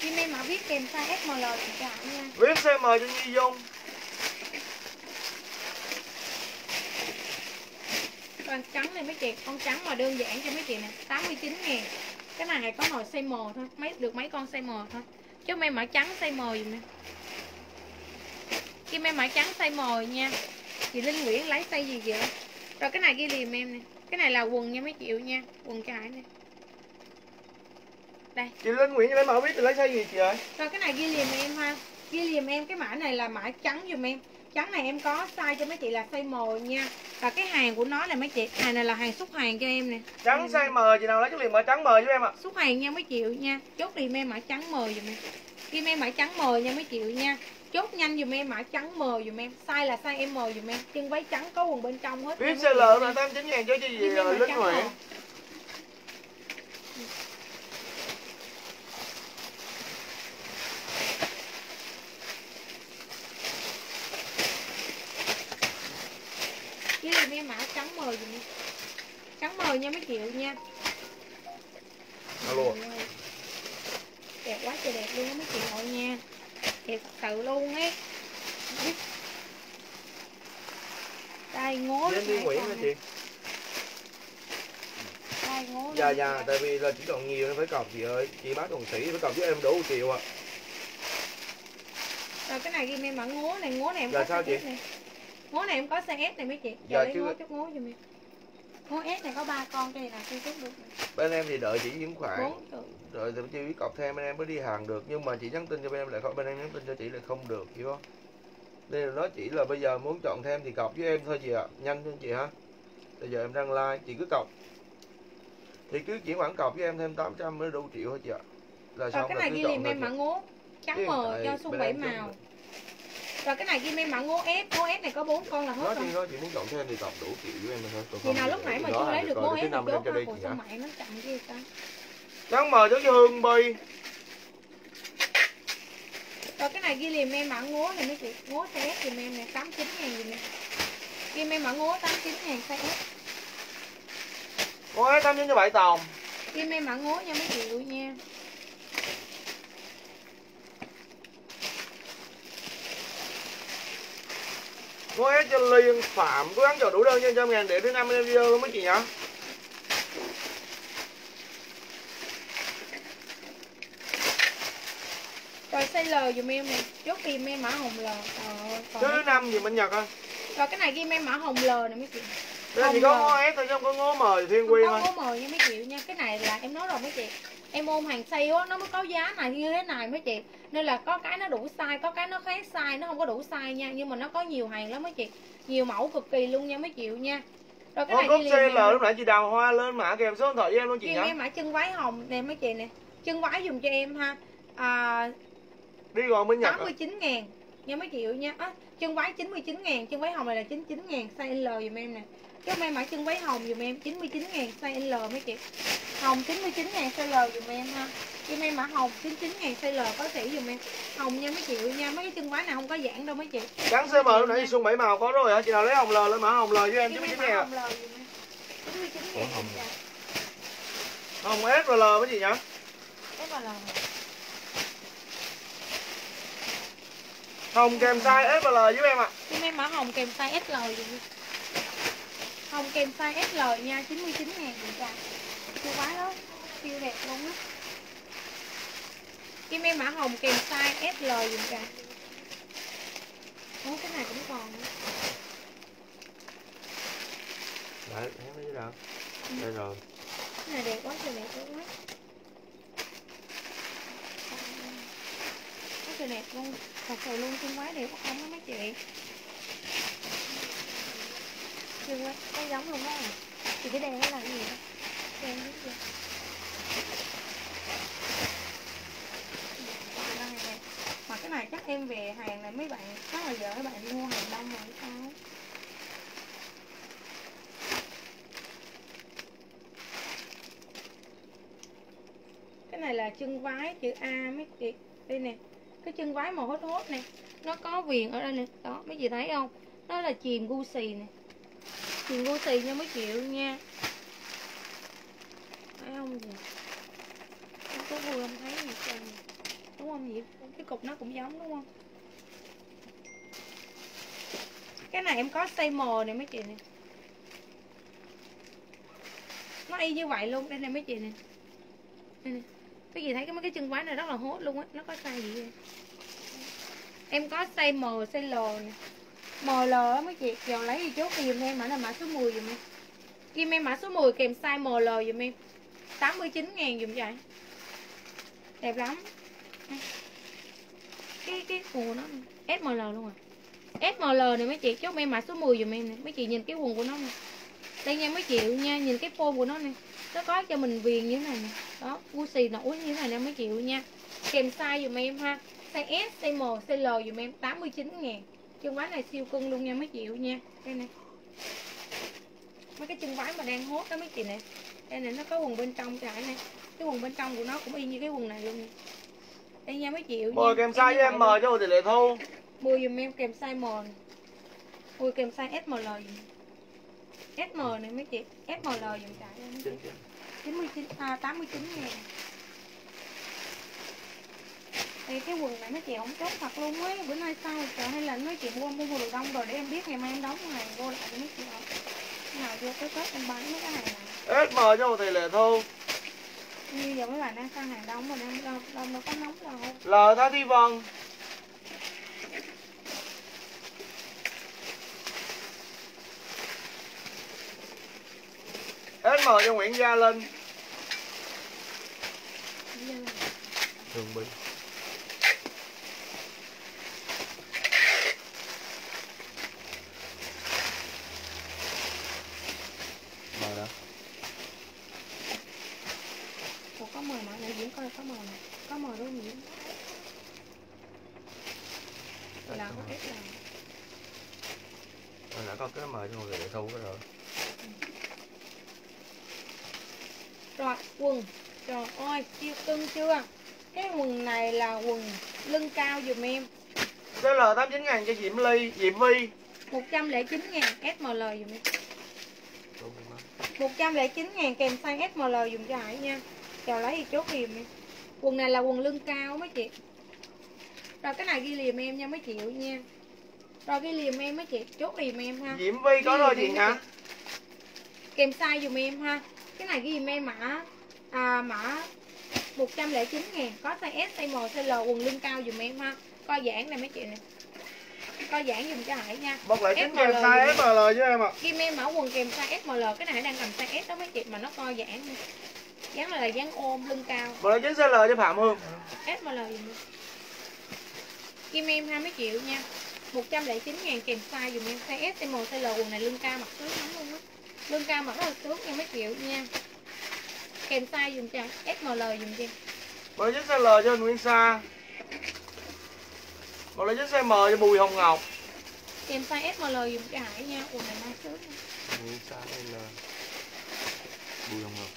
Kim em mã viết chị cả nha. Viết CM cho Nhi Dung. Con trắng này mấy chị con trắng mà đơn giản cho mấy chị nè 89 ngàn. Cái này có nồi size M thôi mấy được mấy con size M thôi. Chứ em mã trắng size M dùm em kim em mã trắng size M nha chị Linh Nguyễn lấy size gì vậy? Rồi cái này ghi liềm em nè. Cái này là quần nha mấy triệu nha quần cho Hải nè đây. Chị Linh Nguyễn lấy mã biết thì lấy size gì chị ơi? Rồi cái này ghi liềm em ha. Ghi liềm em cái mã này là mã trắng dùm em. Trắng này em có size cho mấy chị là size M nha. Và cái hàng của nó là mấy chị hàng này là hàng xuất hàng cho em nè. Trắng size M chị nào lấy cái liền mã trắng M giúp em ạ. Xuất hàng nha mấy triệu nha. Chốt liềm em mã trắng M dùm em. Kim em mã trắng M nha mấy triệu nha. Chốt nhanh dùm em mã trắng M dùm em. Size là size M dùm em. Chân váy trắng có quần bên trong hết. Biết size L là 89 ngàn cho chị em mã Linh Nguyễn M. Ghi liềm em mã trắng M dùm em trắng M nha mấy triệu nha. Alo. Đẹp quá trời đẹp luôn á mấy chị nội nha. Đẹp thật sự luôn ấy. Đây ngố Linh Đi Nguyễn hả chị? Đây ngố dạ dạ tại vì là chỉ còn nhiều nên phải cọc chị ơi. Chị bác còn sĩ phải cọc với em đủ triệu ạ. Rồi cái này ghi em mã ngố này ngố này em Dạ có sao chị? Này ngố này em có size S này mấy chị? Dạ giờ lấy chứ- ngố chút ngố giùm em ngố S này có ba con đây là tôi chút được. Bên em thì đợi chị chuyển khoản. Bốn từ rồi thì chị biết cọc thêm bên em mới đi hàng được. Nhưng mà chị nhắn tin cho bên em lại không bên em nhắn tin cho chị lại không được hiểu không? Nên là nó chỉ là bây giờ muốn chọn thêm thì cọc với em thôi chị ạ. Nhanh hơn chị hả? Bây giờ em đang like chị cứ cọc. Thì cứ chuyển khoản cọc với em thêm 800 mới đủ triệu thôi chị ạ. Là rồi xong cái là này ghi thôi em mã ngố. Trắng mờ cho bên bảy màu rồi cái này ghi em mã ngố S ngố S này có bốn con là hết nói rồi. đi nói chị muốn chọn thêm thì cọc đủ triệu với em thôi. Còn không nào lúc nãy mà đó chưa lấy được ngố thứ S thì chốt ha hả? mẹ nó chậm kia ta. Trắng mờ cho Hương Bi. Rồi cái này ghi liềm em mã ngố này mấy chị ngố size S giùm em này 89 ngàn giùm em ghi em mã ngố 89 ngàn size S. Có tám cho bảy tòng. Ghi em mã ngố nha mấy chị nha có hết cho Liên Phạm cố gắng chờ đủ đơn cho trăm ngàn để thứ năm em video luôn mấy chị nhá. Rồi size L giùm em này chốt ghi em mã hồng L. Còn thứ năm gì bên Nhật á rồi cái này ghi em mã hồng L này mấy chị. Đây chỉ Không có ngó ép thôi chứ không có ngó mờ thiên không quy có thôi. ngố mờ nha mấy chị nha. Cái này là em nói rồi mấy chị em ôm hàng sale á nó mới có giá này như thế này mấy chị. Nên là có cái nó đủ size có cái nó khác size nó không có đủ size nha. Nhưng mà nó có nhiều hàng lắm mấy chị. Nhiều mẫu cực kỳ luôn nha mấy chị nha. Rồi cái này CL em lúc nãy chị đào hoa lên mã kèm số điện thoại với em luôn chị nhá em mã chân váy hồng nè mấy chị nè. Chân váy dùng cho em ha. À, Đi gòn bên Nhật á. 89 ngàn nha mấy triệu nha. À, chân váy 99 ngàn chân váy hồng này là 99 ngàn size L dùm em nè chứ em mã chân váy hồng dùm em 99 ngàn size L mấy chị. Hồng 99 ngàn size L dùm em ha. Cho em mã hồng 99 ngàn size L có sĩ dùm em. Hồng nha mấy triệu nha mấy cái chân váy này không có giãn đâu mấy chị. Trắng CM lúc nãy Xuân bảy màu có rồi hả? Chị nào lấy hồng L lên mã hồng L với em cho 99 em mã ngàn hồng L dùm em. 99 Ủa, ngàn hồng. Hồng S và L mấy chị nhá Cái mà là Hồng kèm size S và L giúp em ạ. Cho em mã hồng kèm size SL dùm em hồng kèm size SL nha 99 ngàn dùm ra siêu quá đó siêu đẹp luôn á. Kim em mã hồng kèm size SL dùm ra Ủa cái này cũng còn. Đấy, thấy mấy đâu Đây rồi. Cái này đẹp quá trời đẹp luôn á Quá trời đẹp luôn. Thật sự luôn chân quá đẹp không đó mấy chị Siêu á nó giống luôn á. Thì cái đèn nó là cái gì đó? Đèn biết chưa Đây. Mà cái này chắc em về hàng này mấy bạn, chắc là giờ mấy bạn đi mua hàng đông rồi sao? Cái này là chân vái chữ A mấy chị. Đây nè, cái chân vái màu hốt hốt nè. Nó có viền ở đây nè. Đó, mấy chị thấy không? Nó là chìm gu xì nè chìm vô tiền nha mấy triệu nha. Thấy không gì không có vui không thấy gì trơn. Đúng không vậy? Cái cục nó cũng giống, đúng không? Cái này em có xây mờ này mấy chị nè. Nó y như vậy luôn. Đây này mấy chị nè. Đây nè. Mấy chị thấy cái mấy cái chân váy này rất là hốt luôn á. Nó có size gì vậy em có size M size L nè. ML á mấy chị. Giờ lấy gì chốt giùm em mã là mã số 10 giùm em. Kim em mã số 10 kèm size ML giùm em. 89 ngàn dùm vậy. Đẹp lắm. Cái cái quần của nó. SML luôn à. SML này mấy chị chốt em mã số 10 dùm em nè. Mấy chị nhìn cái quần của nó nè. Đây nha mấy chị nha Nhìn cái form của nó nè. Nó có cho mình viền như thế này nè. Đó Gucci nổi như thế này nè mấy chị nha. Kèm size dùm em ha. Size S, size M, size L dùm em. 89 ngàn. Chân váy này siêu cưng luôn nha mấy chị nha. Đây nè. Mấy cái chân váy mà đang hốt đó mấy chị nè. Đây này nó có quần bên trong trải nè. Cái quần bên trong của nó cũng y như cái quần này luôn đây nha mấy chị Mời kèm size với em M cho tỷ lệ thu. 10 dùm em kèm size M 10 kèm size SML dùm SM này mấy chị. SML dùm trải đây mấy chị 99 à 89 ngàn thì cái quần này mấy chị không chốt thật luôn ấy. Bữa nay sau chờ hay là mấy chị mua mua vừa đông rồi để em biết ngày mai em đóng hàng vô lại cho mấy chị không nào vô cái Tết em bán mấy cái hàng này. SM cho tỷ lệ thu. Như giờ mấy bạn đang sang hàng đông mà đang đâu, đâu, đâu có nóng đâu. L Thái Thi Vân. SM cho Nguyễn Gia Linh. Bây giờ là- Hương Bí Mời đó Ủa, có mời mọi người diễn coi có mời nè. có mời luôn diễn là có ít là Rồi đã có cái M cho tỷ lệ thu cái rồi rồi quần trời ơi siêu cưng chưa cái quần này là quần lưng cao dùm em. CL 89 ngàn cho Diễm Ly Diễm Vi 109 ngàn SML dùm em. Đúng rồi má. 109 ngàn kèm size SML dùm cho Hải nha. Chờ lấy thì chốt liềm em. Quần này là quần lưng cao mấy chị. Rồi cái này ghi liềm em nha mấy chị nha. Rồi ghi liềm em mấy chị Chốt liềm em ha. Diễm Vi có rồi chị hả. Kèm size dùm em ha. Cái này ghi liềm em mã à, Mã 109 ngàn Có size S, size M, size L Quần lưng cao dùm em ha. Coi giãn này mấy chị nè. Coi giãn dùm cho Hải nha. Một lại chính SML kèm size dùm em. ML cho em ạ. Kim em mã quần kèm size SML Cái này đang cầm size S đó mấy chị Mà nó co giãn. Dáng này là dáng ôm lưng cao. Một lại chính CL cho Phạm Hương. SML dùm Kim em 20 triệu nha. 109 ngàn kèm size dùm em. Size S, size M, size L quần này lưng cao mặc sướng lắm luôn á. Lưng cao mặc rất là sướng nha mấy triệu nha Kèm size dùm cho SML dùm cho Một lại chính CL cho Nguyễn Sa. Một lại chính size M cho Bùi Hồng Ngọc. Kèm size SML dùm cho Hải nha. Quần này sướng nha. Nguyễn Sa L Bùi Hồng Ngọc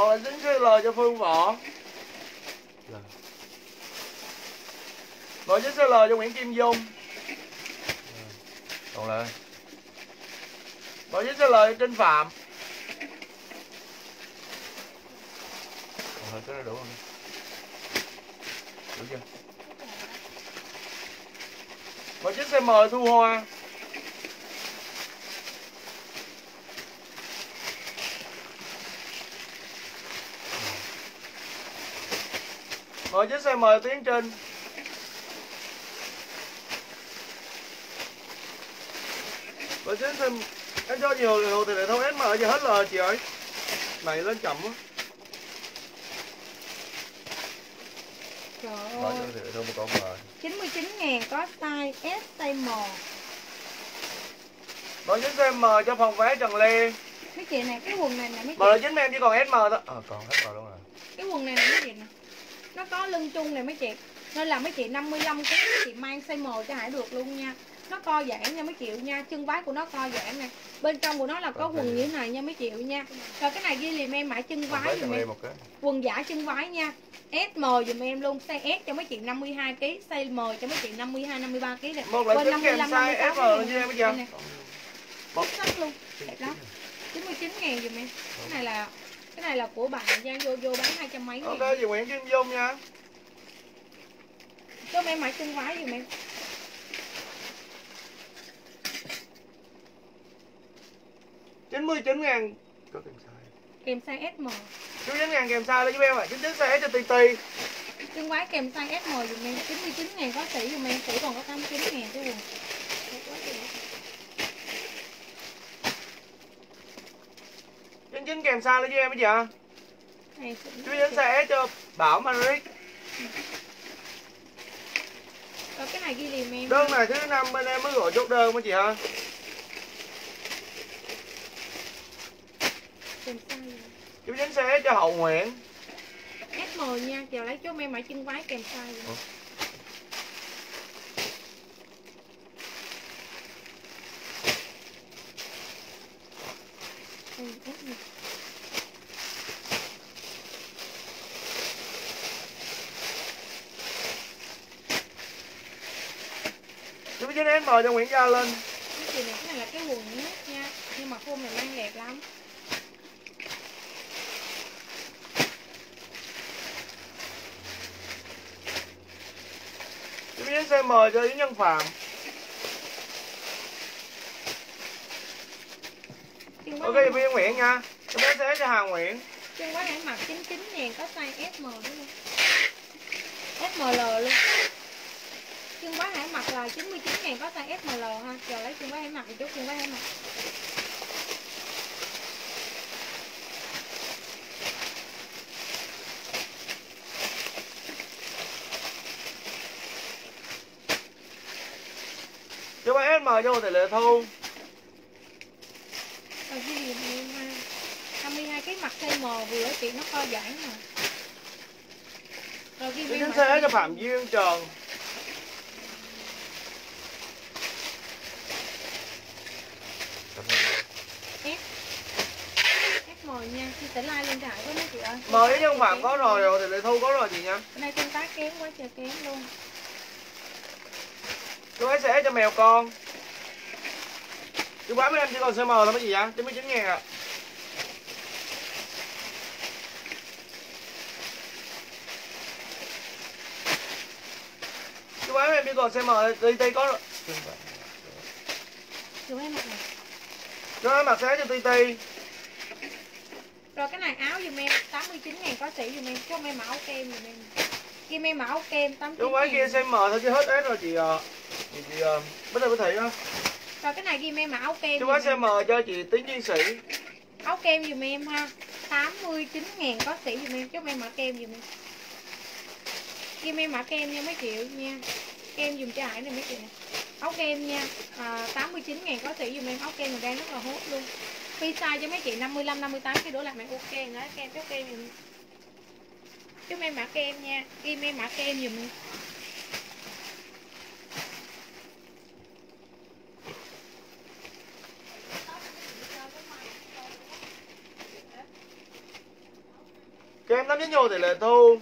CM Một lại chính CL cho Phương Võ L Một lại chính CL cho Nguyễn Kim Dung. Còn lại Một lại chính CL cho Trinh Phạm. Còn hơi cái đó đủ không? Đủ chưa? Một chiếc xe mời thu hoa Một chiếc xe mời tiến trinh Một chiếc xe Em cho nhiều liều thì để thôi em mở giờ hết lời chị ơi. Này lên chậm quá. Trời ơi. mà có mời 99 ngàn có size S, size M Một chiếc xe mời cho phòng vé Trần Lê. Mấy chị này cái quần này nè mấy chị? Mở chính em chỉ còn SM thôi. À còn hết rồi luôn à. Cái quần này nè mấy chị nè nó có lưng chung này mấy chị. Nên là mấy chị 55 kg chị mang size M cho Hải được luôn nha. Nó co giãn nha mấy chị nha. Chân váy của nó co giãn nè. Bên trong của nó là có Ok. quần như thế này nha mấy chị nha. Rồi cái này ghi liềm em mã chân váy Lê em. quần giả chân váy nha. SM dùm em luôn. Size S cho mấy chị 52 kg size M cho mấy chị 52 53 kg này Một bên trứng kèm 55 size 58 F rồi, kg bây giờ. Xuất sắc luôn. Đẹp lắm. 99 ngàn dùm em. Cái này là cái này là của bạn Giang vô vô bán hai trăm mấy ngàn. ok chị Nguyễn Kim Dung nha. Cho em mã chân váy dùm em? 99 ngàn. Có kèm size. Kèm size SM 99 ngàn kèm size đó giúp em ạ. 99 size cho tì tì chân váy kèm size SM dùm em. 99 ngàn có sỉ dùm em. Sỉ còn có 89 ngàn cái quần Đẹp quá chị. 99 kèm size đó giúp em bây giờ? Chú chị. xe cho Bảo Madrid Rồi cái này ghi liền em đơn này thứ năm bên em mới gọi chốt đơn mấy chị hả? Chú đến xe cho Hậu Nguyễn. SM nha chờ lấy cho em mã chân váy kèm size dùm em. Ừ, SM. Mời cho Nguyễn Gia Linh cái chị này? Cái này là cái quần nhất nha. Nhưng mà form này mang đẹp lắm. Đến xe mời cho Yến Nhân Phạm. Ok chị Viên Nguyễn nha. Chú đến xe cho Hà Nguyễn. Chân váy hãng mặc 99 ngàn có size SM đúng không? SML luôn chân váy hãng mặc là 99 ngàn có size SML ha. Chờ lấy chân váy hãng mặc thì chút chân váy hãng mặc. Chú bán SM cho tỷ lệ thu. Rồi ghi liền em ha 22 cái mặt size M vừa chị nó co giãn mà. Rồi ghi chú em đến xe cho. Phạm Duyên Trần SM nha chị tỉnh like lên trại có mấy chị ơi. Yến Nhân Phạm có rồi rồi tỷ lệ thu có rồi chị nha. Bữa nay tương tác kém quá trời kém luôn. Chú bán xe cho mèo con. Chú bán bên em chỉ còn size M thôi mấy gì vậy 99 ngàn à chú bán bên em chỉ còn size M đi ti có rồi. Chú em mặc chú bán mặc xe cho ti ti Rồi cái này áo giùm em 89 ngàn có sỉ giùm em Cho em mã áo kem giùm em. Kim em mã áo kem 89 chú bán kia ngàn size M thôi chứ hết S rồi chị à chị chị à bích thị bích thị á. Rồi cái này ghi em áo kem chú giùm bán em. size M cho chị tiến chuyên sĩ. Áo kem giùm em ha 89 ngàn có sỉ giùm em Cho em mã kem giùm em. Kim em mã kem nha mấy triệu nha Kem dùng cho Hải này mấy triệu nè. Áo kem nha à, 89 ngàn có sỉ giùm em Áo kem này đang rất là hot luôn Phi size cho mấy chị 55, 58 cái đổ lại mẹ ok nữa kem chốt kem giùm. Em Chúc em mã kem nha. Kim em mã kem giùm. Em cho em tám chín vô tỷ lệ thu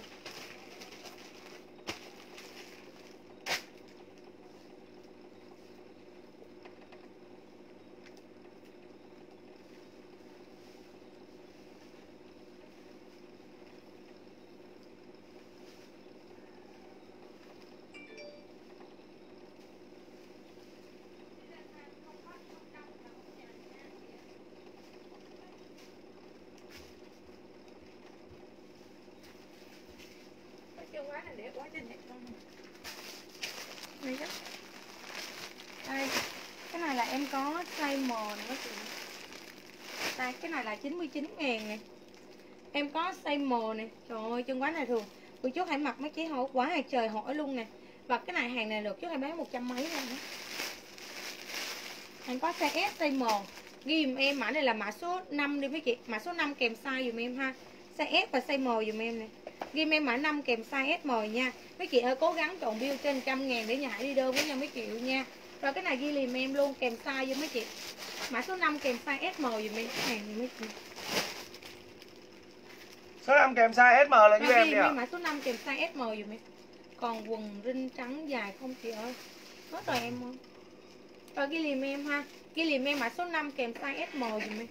Cái chân quá này để quá trên đẹp không Đây đó Đây Cái này là em có size M này các chị Đây cái này là 99 ngàn này Em có size M này. Trời ơi chân quá này thường. Bữa trước hãy mặc mấy chị hổ quá hàng trời hỏi luôn nè. Và cái này hàng này được trước hãy bán một trăm mấy nè Hàng có size S, size M Ghi dùm em mã này là mã số 5 đi mấy chị. Mã số 5 kèm size dùm em ha. Size S và size M dùm em nè. Ghi em mã 5 kèm size SM nha. Mấy chị ơi cố gắng trộn bill trên trăm ngàn để nhà Hải đi đơn với nhau mấy triệu nha. Rồi cái này ghi liền em luôn kèm size dùm mấy chị. Mã số 5 kèm size SM dùm em. Hàng gì mấy chị số năm kèm size SM là giúp em đi em mã số 5 kèm size SM dùm em Còn quần rinh trắng dài không chị ơi? Hết rồi em ơi. Rồi ghi liền em ha. Ghi liền em mã số 5 kèm size SM dùm em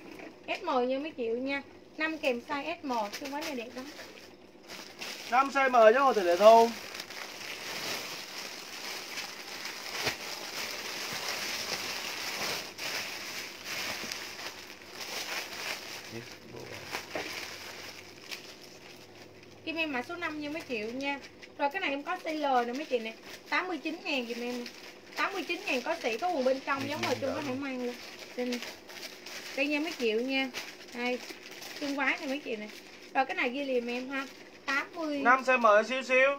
SM nha mấy triệu nha. 5 kèm size SM cái váy này đẹp lắm. 5 size M chứ Hồ Thị Lệ Thu Kim em mã số 5 nha mấy triệu nha. Rồi cái này em có size L nè mấy chị nè. 89 ngàn dùm em. nè 89 ngàn có sĩ có quần bên trong giống hồi chung có thể mang luôn. Đây, đây nha mấy triệu nha. Đây Chân quái này mấy chị nè. Rồi cái này ghi liềm em ha. 80 5 size M siêu siêu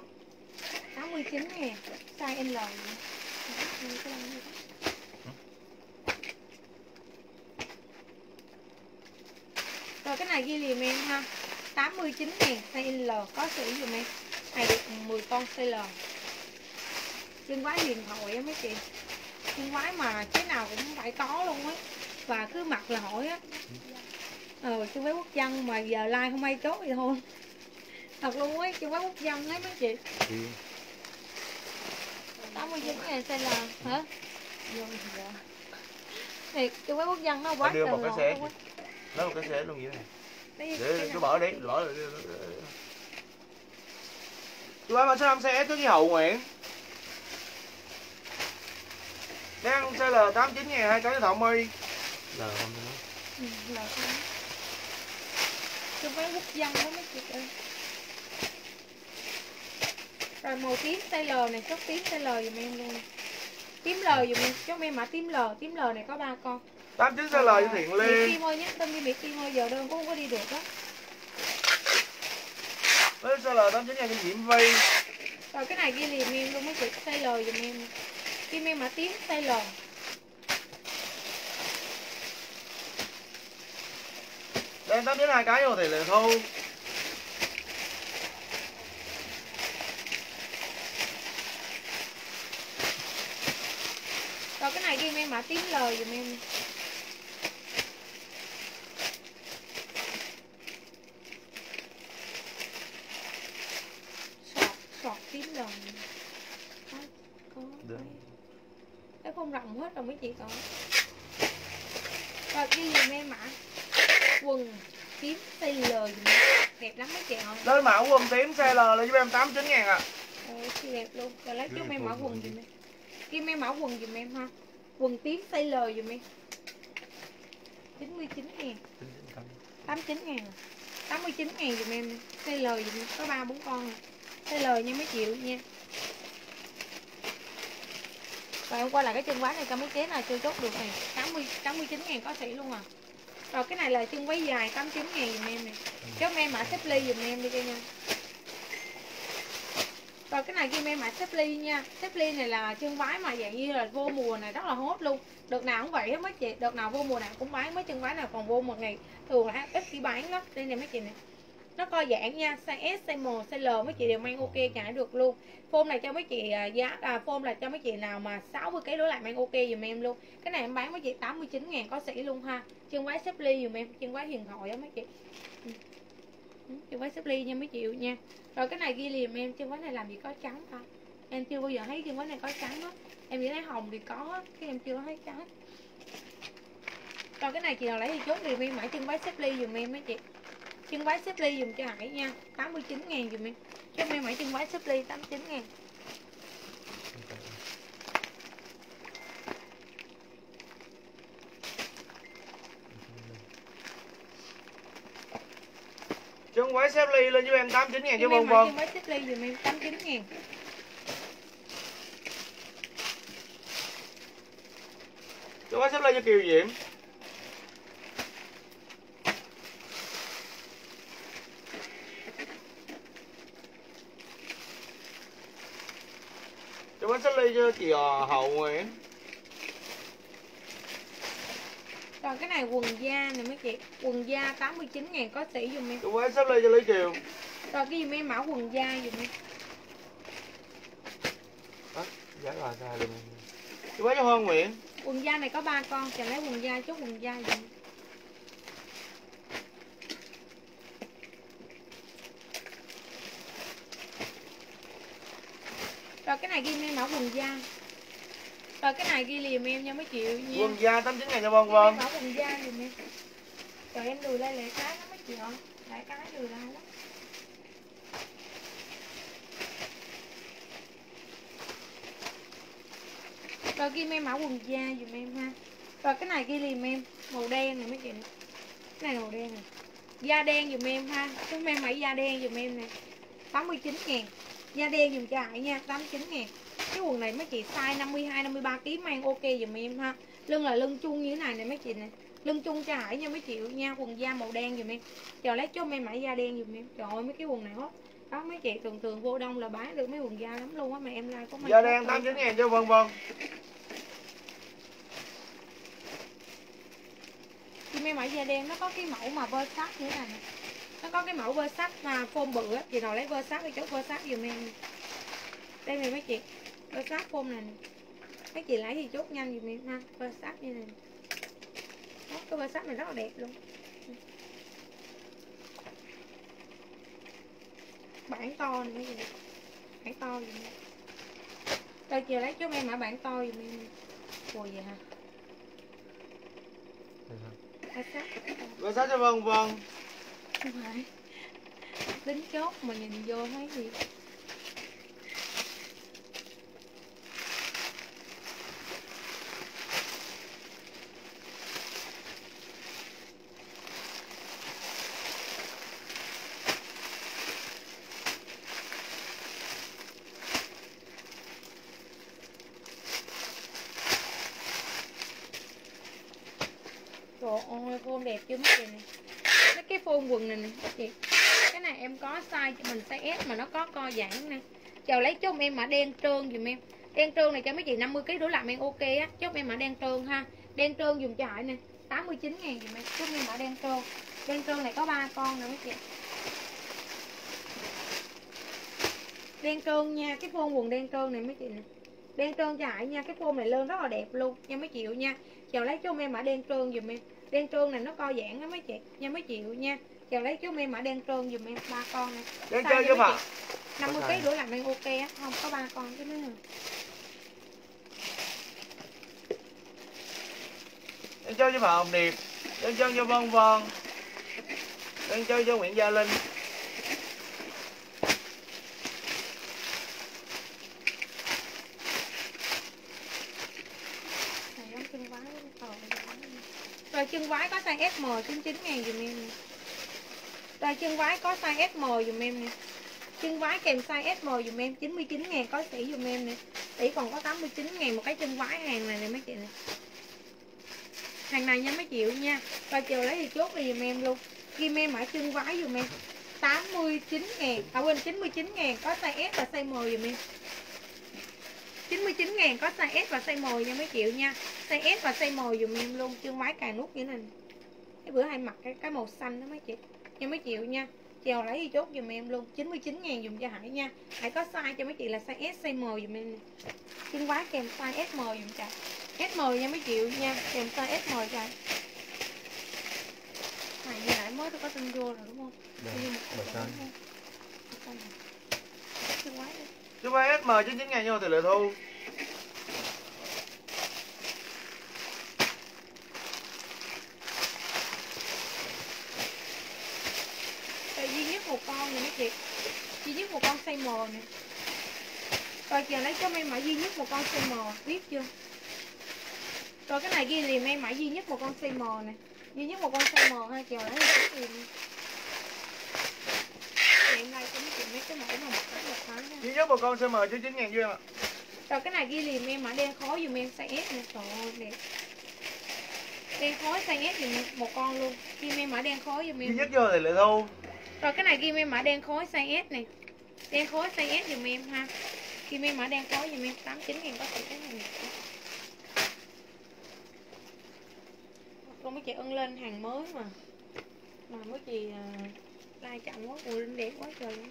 89 ngàn. Size L. Rồi cái này ghi liềm em ha 89 ngàn size L có sĩ dùm em. Này được 10 con size L Chân quái huyền thoại á mấy chị. Chân quái mà cái nào cũng phải có luôn á. Và cứ mặc là hỏi á. Ờ chân quái quốc dân mà giờ like không ai chốt thì thôi. Thật luôn ấy chân quái quốc dân ấy mấy chị. 89 ngàn size L hả? Thiệt chân quái quốc dân nó quá đưa một trời cái lỗ xe. á. Lấy một cái xe luôn vậy này Để nào? bỏ đi Bỏ đi Chú ơi mà số 5 xe S với Hậu Nguyễn Đang xe là 89 ngàn hai cái thọ mi Là không Ừ, là không. Chân quái quốc dân đó mấy chị ơi Rồi màu tím size L này, chốt tím size L dùm em luôn. Tím L dùm em, chốt em mã tím L, tím L này có ba con 89 xe lời cho Thiện Mỹ Liên Kim ơi nhé, tên đi Mỹ Kim ơi, giờ đơn cũng không có đi được đó Với xe là 89 ngàn cho Diễm Vi Rồi cái này ghi liền em luôn mấy chị, size L dùm em. Kim em mã tím size L Đang 89 hai cái vô thì là thu. Rồi cái này ghi em mã tím L dùm em Sọt, sọt tím L Có, có Được. Cái không rộng hết rồi mấy chị còn Rồi ghi dùm em mã? Quần tím size L dùm em Đẹp lắm mấy chị ơi Lên mã quần tím xe L là giúp em 89 ngàn ạ. Ôi, siêu đẹp luôn. Rồi giúp Ghê em không, quần gì? em. Kim em mã quần dùm em ha. Quần tím size L dùm em. 99 ngàn. 89 ngàn à. 89 ngàn dùm em. Size L dùm em. Có 3 4 con. À. Size L nha mấy triệu nha và hôm qua là cái chân váy này cho mấy chế này chưa chốt được này. 80, 89 ngàn có sỉ luôn à. Rồi cái này là chân váy dài 89 ngàn dùm em này. Chốt em mã xếp ly dùm em đi cho nha. Rồi cái này ghi em mã xếp ly nha. Xếp ly này là chân váy mà dạng như là vô mùa này rất là hot luôn. Đợt nào cũng vậy hết mấy chị đợt nào vô mùa nào cũng bán mấy chân váy nào còn vô một ngày thường là ít khi bán lắm. Đây này mấy chị này nó co giãn nha size S, size M, size L mấy chị đều mang ok cả được luôn. Phôm này cho mấy chị à, giá à, phôm là cho mấy chị nào mà 60 kg đối lại mang ok dùm em luôn. Cái này em bán mấy chị 89 ngàn có sỉ luôn ha. Chân váy xếp ly dùm em chân váy hiền thoại á mấy chị. Ừ. Ừ, chân váy xếp ly nha mấy chị nha. Rồi cái này ghi liền em chân váy này làm gì có trắng ta. Em chưa bao giờ thấy chân váy này có trắng á. Em chỉ thấy hồng thì có á cái em chưa thấy trắng. Rồi cái này chị nào lấy thì chốt liềm em mã chân váy xếp ly dùm em mấy chị chân váy xếp ly dùm cho Hải nha. 89 ngàn dùm em. Cho em mã chân váy xếp ly 89 ngàn. Chân váy xếp ly lên giúp em 89 ngàn chứ cho vân vân chân váy xếp ly dùm em 89 ngàn. Chân váy xếp ly cho Kiều Diễm Ly cho chị ờ, Hậu Nguyễn rồi cái này quần da nè mấy chị. Quần da 89 ngàn có sỉ dùm em. Chân váy xếp ly cho Lý Kiều rồi cái dùm em mã quần da dùm em? Đó, giá là sai luôn. Chân váy cho Hơn Nguyễn. Quần da này có ba con chẳng lấy quần da chốt quần da dùm em. Rồi cái này ghi em mã quần da rồi cái này ghi liềm em nha mấy triệu nha. Quần da 89 ngàn cho Vân. Vân. Bảo quần da giùm em Trời em đùi lai lẹ cái lắm mấy chị ạ Lẹ cái đùi lai lắm Rồi ghi em mã quần da giùm em ha. Rồi cái này ghi liềm em. Màu đen này mấy chị Cái này màu đen này Da đen giùm em ha. Chúng em mã da đen giùm em nè. 89 ngàn Da đen giùm cho Hải nha 89 ngàn. Cái quần này mấy chị size 52, 53 kg mang ok giùm em ha. Lưng là lưng chung như thế này nè mấy chị nè. Lưng chung cho Hải nha mấy chị nha Quần da màu đen giùm em. Chờ lấy cho em mã da đen giùm em. Trời ơi mấy cái quần này hot. Đó mấy chị thường thường vô đông là bán được mấy quần da lắm luôn á mà em like có mấy da đen thôi. 89 ngàn cho Vân Vân. Thì mấy mã da đen nó có cái mẫu mà vơ sát như thế này. Nó có cái mẫu vơ sát mà phôm bự á Chị nào lấy vơ sát thì chốt vơ sát giùm em. Đây này mấy chị Vơ sát phôm này Mấy chị lấy thì chốt nhanh giùm em ha Vơ sát như này. Đó, Cái vơ sát này rất là đẹp luôn. Bản to này mấy chị Bản to giùm em. Đây chị lấy cho em mã bản to giùm em. Ủa vậy hả? Vơ sát Vân sát cho Vân Vân không phải lính chốt mà nhìn vô thấy gì Trời ơi, phôn đẹp chưa mấy chị này Mấy cái phôn quần này nè mấy chị Cái này em có size cho mình size S mà nó có co giãn nè. Chào lấy chốt em mã đen trơn dùm em. Đen trơn này cho mấy chị 50kg đổ làm em ok á. Chốt em mã đen trơn ha. Đen trơn dùng cho Hải nè 89 ngàn dùm em. Chốt em mã đen trơn. Đen trơn này có ba con nè mấy chị. Đen trơn nha, Cái phôn quần đen trơn này mấy chị nè. Đen trơn cho Hải nha, Cái phôn này lên rất là đẹp luôn Nha mấy chị nha. Chào lấy chốt em mã đen trơn dùm em. Đen trơn này nó co giãn á mấy chị, Nha mấy chị nha. Chào lấy cho em mã đen trơn dùm em ba con này. Đen mấy mà chị. 50 kg đổ làm đang ok á không có ba con cái nữa Đen chơi cho bà Hồng Điệp. Đen chơi cho Vân Vân. Đen chơi cho Nguyễn Gia Linh. Rồi chân vái có size SM 99 ngàn dùm em. nè rồi, chân váy có size SM dùm em nè. Chân váy kèm size SM dùm em 99 ngàn có sỉ dùm em nè. Sỉ còn có 89 ngàn một cái chân váy hàng này nè mấy chị nè. Hàng này nha mấy chịu nha. Và chiều lấy thì chốt đi dùm em luôn. Ghi em ở chân váy dùm em. 89 ngàn à quên 99 ngàn có size S và size M dùm em. 99 ngàn có size S và size M nha mấy chịu nha. Size S và size M dùm em luôn, chân váy cài nút như thế này cái bữa hay mặc cái cái màu xanh đó mấy chị nha mấy triệu nha. Chiều lấy thì chốt dùm em luôn 99 ngàn dùng cho Hải nha. Hải có size cho mấy chị là size S size M dùm em chân váy kèm size SM dùm cho. SM nha mấy triệu nha kèm size SM cho. Này như nãy mới tôi có tin vô rồi đúng không? Chân váy đi. Chú ba SM 99 ngàn vô thì lệ thu Rồi duy nhất một con này chị Duy nhất một con size M nè. Rồi chờ lấy cho em mã duy nhất một con size M Biết chưa? Rồi cái này ghi liền em mã duy nhất một con size M nè. Duy nhất một con size M ha Chờ lấy có liền Hiện nay cũng mấy cái mẫu mà một cái một cái nè Duy nhất một con CM 99 ngàn vô em ạ. Rồi cái này ghi liền em mã đen khói dùm em size S nè. Trời ơi đẹp. Đen khói size S dùm em một con luôn. Ghi em mã đen khói dùm Duy em nhất vô thì lệ thu Rồi cái này ghi em mã đen khối size S này Đen khối size S dùm em ha. Ghi em mã đen khối dùm em 89 ngàn có thể cái này Con mấy chị ưng lên hàng mới mà. Mà mấy chị uh, like chậm quá Ui Linh đẹp quá trời luôn.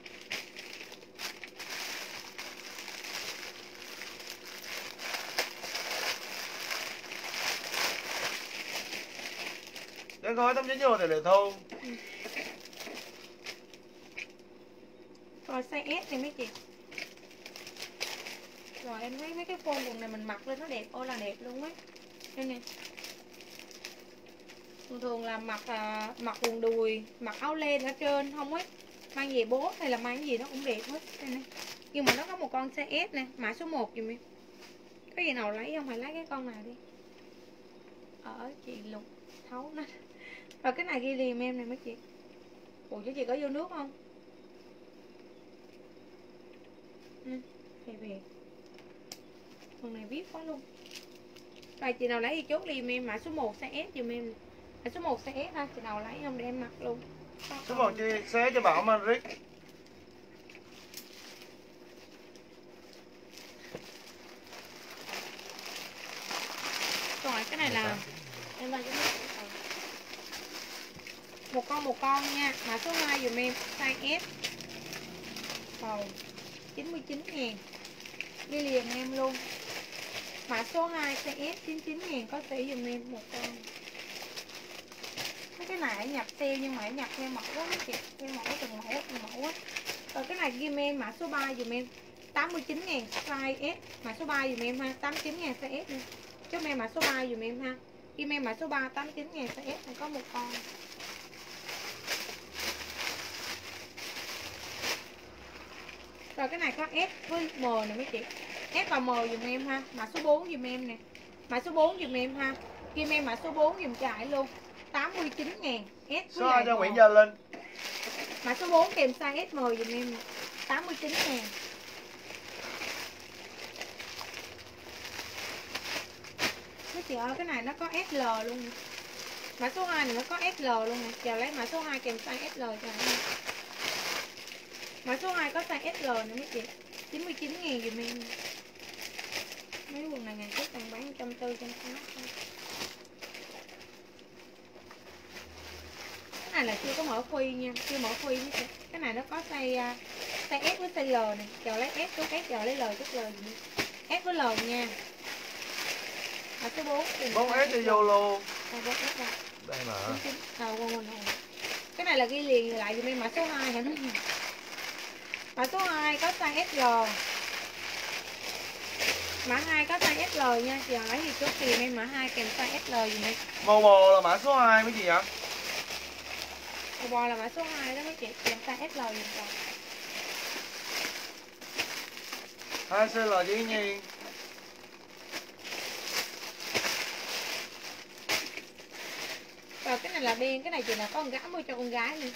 Đen khói 89 vô thì lệ thu Rồi size S này mấy chị? Rồi em thấy mấy cái phone quần này mình mặc lên nó đẹp. Ôi là đẹp luôn á. Đây nè. Thường thường là mặc à, mặc quần đùi, mặc áo len ở trên không ấy Mang về bố hay là mang gì nó cũng đẹp hết. Đây nè. Nhưng mà nó có một con size S nè, mã số 1 dùm em. Có gì nào lấy không? phải lấy cái con nào đi. Ở chị Lục thấu nó Rồi cái này ghi liền em này mấy chị. Ủa chứ chị có vô nước không? Ừ, về về. Phần này viết quá luôn. Rồi chị nào lấy thì chốt liền em Mã số 1 size S dùm em. Mã số 1 size S ha Chị nào lấy không để em mặc luôn. Số con. một chị xé cho bảo Madrid Rồi cái này là Em đang một con một con nha. Mã số 2 dùm em Size S Màu 99 ngàn Đi liền em luôn. Mã số 2 size S 99 ngàn Có tỷ dùm em một con. Mấy cái này nhập sale Nhưng mà nhập theo mẫu quá chị. Theo mẫu từng mẫu từng mẫu á. Rồi cái này ghim em mã số 3 dùm em. 89 ngàn size S. Mã số 3 dùm em ha. 89 ngàn size S nha. Chúc em mã số 3 dùm em ha. Ghi em mã số 3 89 ngàn size S này có một con. Rồi cái này có S với M nè mấy chị. S và M dùm em ha. Mã số 4 dùm em nè. Mã số 4 dùm em ha. Kim em mã số 4 dùm cho Hải luôn. 89 ngàn S với số lại cho. Nguyễn Gia Linh. Mã số 4 kèm size SM dùm em nè. 89 ngàn. Mấy chị ơi cái này nó có SL luôn nè. Mã số 2 này nó có SL luôn nè. Chờ lấy mã số 2 kèm size SL cho nha. Mã số 2 có size SL nè mấy chị 99 ngàn dùm em. Mấy quần này ngày trước đang bán 140, 160 Cái này là chưa có mở khuy nha Chưa mở khuy mấy chị Cái này nó có size à, size S với size L nè. Chờ lấy S chút S chờ lấy L chút L dùm em. S với L nha. Mã số 4 bốn S cho vô luôn. Ờ, 4S đây đây mà. 99 à, quên, quên, quên. cái này là ghi liền lại dùm em mã số 2 hả mã số 2 có size SL mã 2 có size SL nha. Chị hỏi thì chốt tiền em mã 2 kèm size SL dùm em màu bò là mã số 2 mấy chị ạ? Màu bò là mã số 2 đó mấy chị kèm size SL dùm rồi hai CL dĩ nhiên rồi cái này là đen cái này chị là có con gái mua cho con gái luôn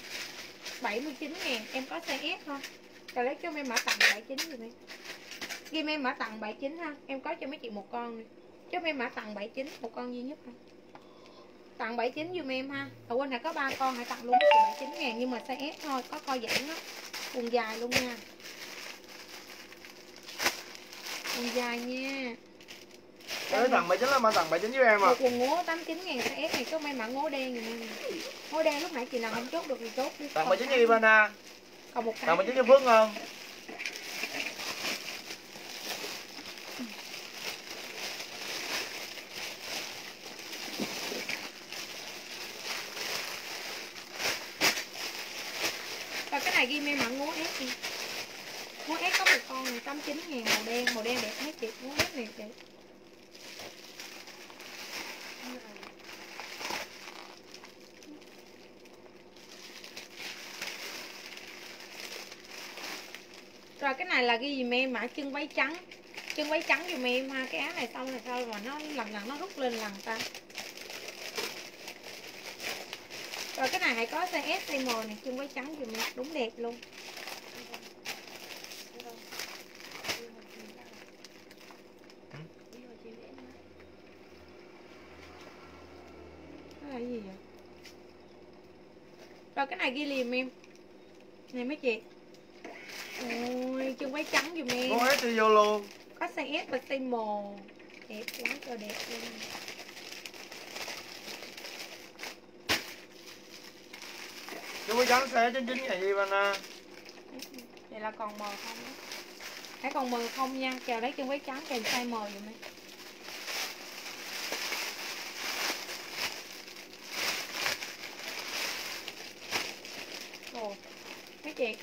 79 ngàn em có size S thôi rồi lấy cho em mã tặng 79 dùm em ghi em mã tặng 79 ha. Em có cho mấy chị một con nè cho em mã tặng 79 một con duy nhất thôi. Tặng 79 giùm em ha. Ở quên này có ba con hãy tặng luôn chị 79 ngàn nhưng mà size S thôi có co giãn đó quần dài luôn nha. Quần dài nha. Đấy, tặng 79 là mà tặng 79 với em à? Một quần ngố 89 ngàn size S này có may mã ngố đen giùm em ngố đen lúc nãy chị nào không chốt được thì chốt đi. Tặng Còn 79 cho cái- Ivana còn một cái tặng 79 cho Phước Ngân Và cái này ghi em mã ngố S đi. Ngố S có một con này 89 ngàn màu đen Màu đen đẹp hết chị. Ngố S này chị Rồi cái này là ghi dùm em mã chân váy trắng. Chân váy trắng dùm em ha. Cái áo này xong rồi sao mà nó lần lần nó rút lên lần ta? Rồi cái này hãy có size S, size M này. Chân váy trắng dùm em Đúng đẹp luôn. Cái này gì vậy? Rồi cái này ghi liền em Này mấy chị? Váy trắng dùm em. Bốn S cho vô luôn. Có size S và size M. Đẹp quá trời đẹp luôn. Chú mới trắng xé 99 ngàn Ivana. Vậy là còn mờ không đó Hãy còn mờ không nha. Chờ lấy chân váy trắng kèm size M dùm em. Ồ Mấy chị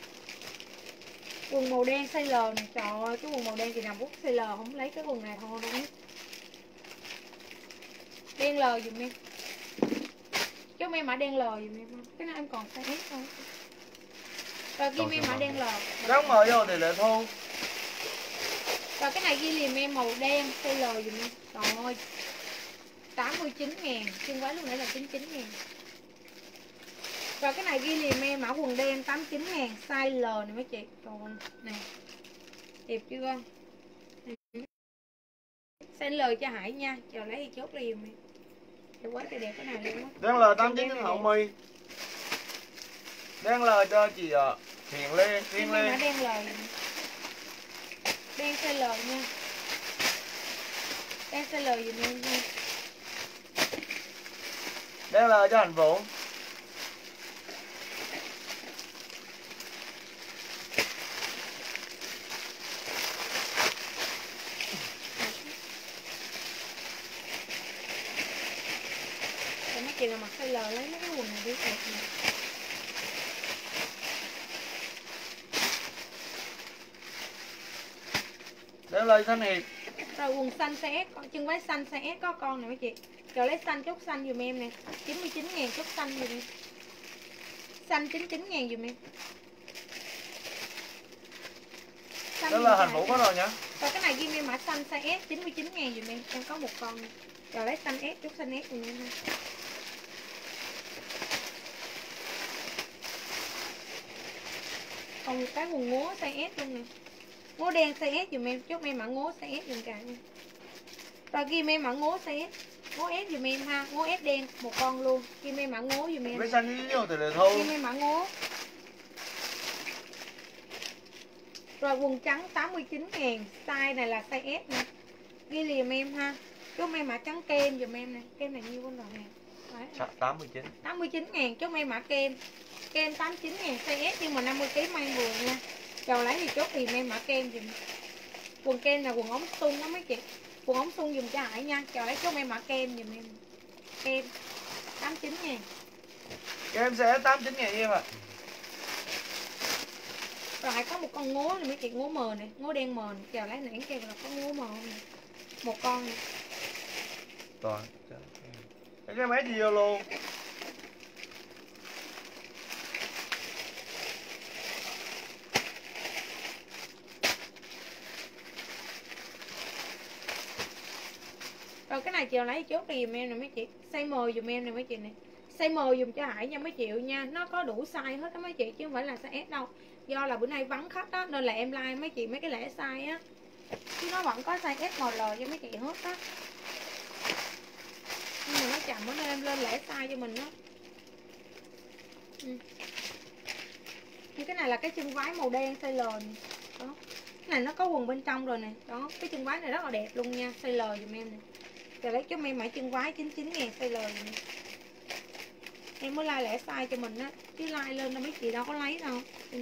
quần màu đen size L này trời ơi cái quần màu đen thì nằm bút size L không lấy cái quần này thôi á đen L dùm em. Cho em mã đen L dùm em. Cái này em còn size S thôi. Rồi ghi em mã đen L ráng mời vô thì lệ thu Rồi cái này ghi liềm em màu đen size L dùm em. Trời ơi. 89 ngàn. Chân váy lúc nãy là 99 ngàn Rồi cái này ghi liềm em mã quần đen 89 ngàn Size L này mấy chị? Ơi Nè Đẹp chưa Size L cho Hải nha Chờ lấy thì chốt liềm em Đẹp quá trời đẹp cái này luôn đang L 89 hậu mi. Đang L cho chị uh, Hiền Lê Cái Hiền này Lê. đen L. Đen size L nha. Đen size L dùm em nha đang L cho Hạnh Vũ chị nào mặc size L lấy mấy cái quần này đi đẹp nè đang L cho Thanh Hiệp Rồi quần xanh size S, chân váy xanh size S có con nè mấy chị. Rồi lấy xanh chốt xanh dùm em nè. 99 ngàn chốt xanh dùm em. Xanh 99 ngàn dùm em. Xanh đó là Hải Vũ có rồi nhá Rồi cái này ghi em mã xanh size S 99 ngàn dùm em. Em có một con nè. Rồi lấy xanh S chốt xanh S dùm em ha. Còn một cái quần ngố size S luôn nè. Ngố đen size S dùm em, chốt em mã ngố size S dùm cả nha. Rồi ghi em mã ngố size S. Ngố S dùm em ha, ngố S đen một con luôn. Ghi em mã ngố dùm em. với xanh với vô thì lệ thu Ghi em mã ngố. Rồi quần trắng 89 ngàn Size này là size S nè Ghi liềm em ha Chốt em mã trắng kem dùm em nè Kem này nhiêu con rồi nè Đấy. Dạ, 89 89 ngàn chốt em mã kem Kem 89 ngàn size S nhưng mà 50kg mang vừa nha. Chầu lấy thì chốt tìm em mã kem dùm Quần kem là quần ống sung đó mấy chị. Quần ống sung dùm cho Hải nha? Chầu lấy chốt em mã kem dùm em. Kem 89 ngàn. Các em sẽ 89 ngàn em ạ. Rồi Hải có một con ngố này mấy chị ngố mờ này Ngố đen mờ này Chầu lấy nãy kêu là có ngố mờ nè. Một con này Rồi Cái máy gì vô luôn Rồi cái này chiều lấy chốt đi giùm em nè mấy chị. Size M dùm em nè mấy chị này Size M dùm cho Hải nha mấy chịu nha. Nó có đủ size hết đó mấy chị Chứ không phải là size S đâu. Do là bữa nay vắng khách đó Nên là em like mấy chị mấy cái lẻ size á. Chứ nó vẫn có size S, M, L cho mấy chị hết á. Nhưng mà nó chậm quá nên em lên lẻ size cho mình đó ừ. Như cái này là cái chân váy màu đen size L này. Đó. Cái này nó có quần bên trong rồi nè. Đó Cái chân váy này rất là đẹp luôn nha. Size L dùm em nè rồi lấy cho em mã chân váy 99 ngàn size lời. Em mới like lẻ size cho mình á, Chứ like lên đâu mấy chị đâu có lấy đâu. Ừ.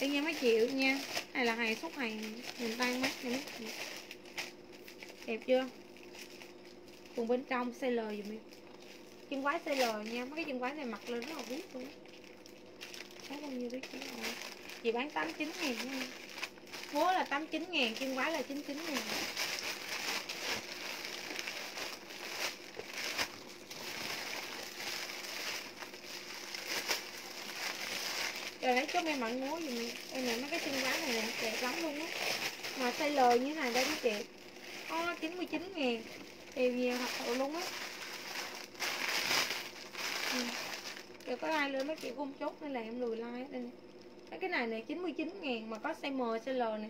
Đây nha mấy chịu nha. Này là hàng xuất hàng miền tan mắt nha mấy chị Đẹp chưa? Cùng bên trong size L dùm em. Chân quái size L nha, Mấy cái chân quái này mặc lên rất là biết luôn. Có bao nhiêu đấy chứ ơi Chị bán 89 ngàn nha. Ngố là 89 ngàn, Chân quái là 99 ngàn. Rồi lấy chút em mặn muối dùm em Em này mấy cái chân váy này nè Đẹp lắm luôn á. Mà size L như thế này đây mấy chị Có 99 ngàn. Đều nhiều thật sự luôn á. Ừ. Rồi có ai lên mấy chị không chốt nên là em lùi like đây nè. Mấy cái này này 99 ngàn mà có size M, size L nè.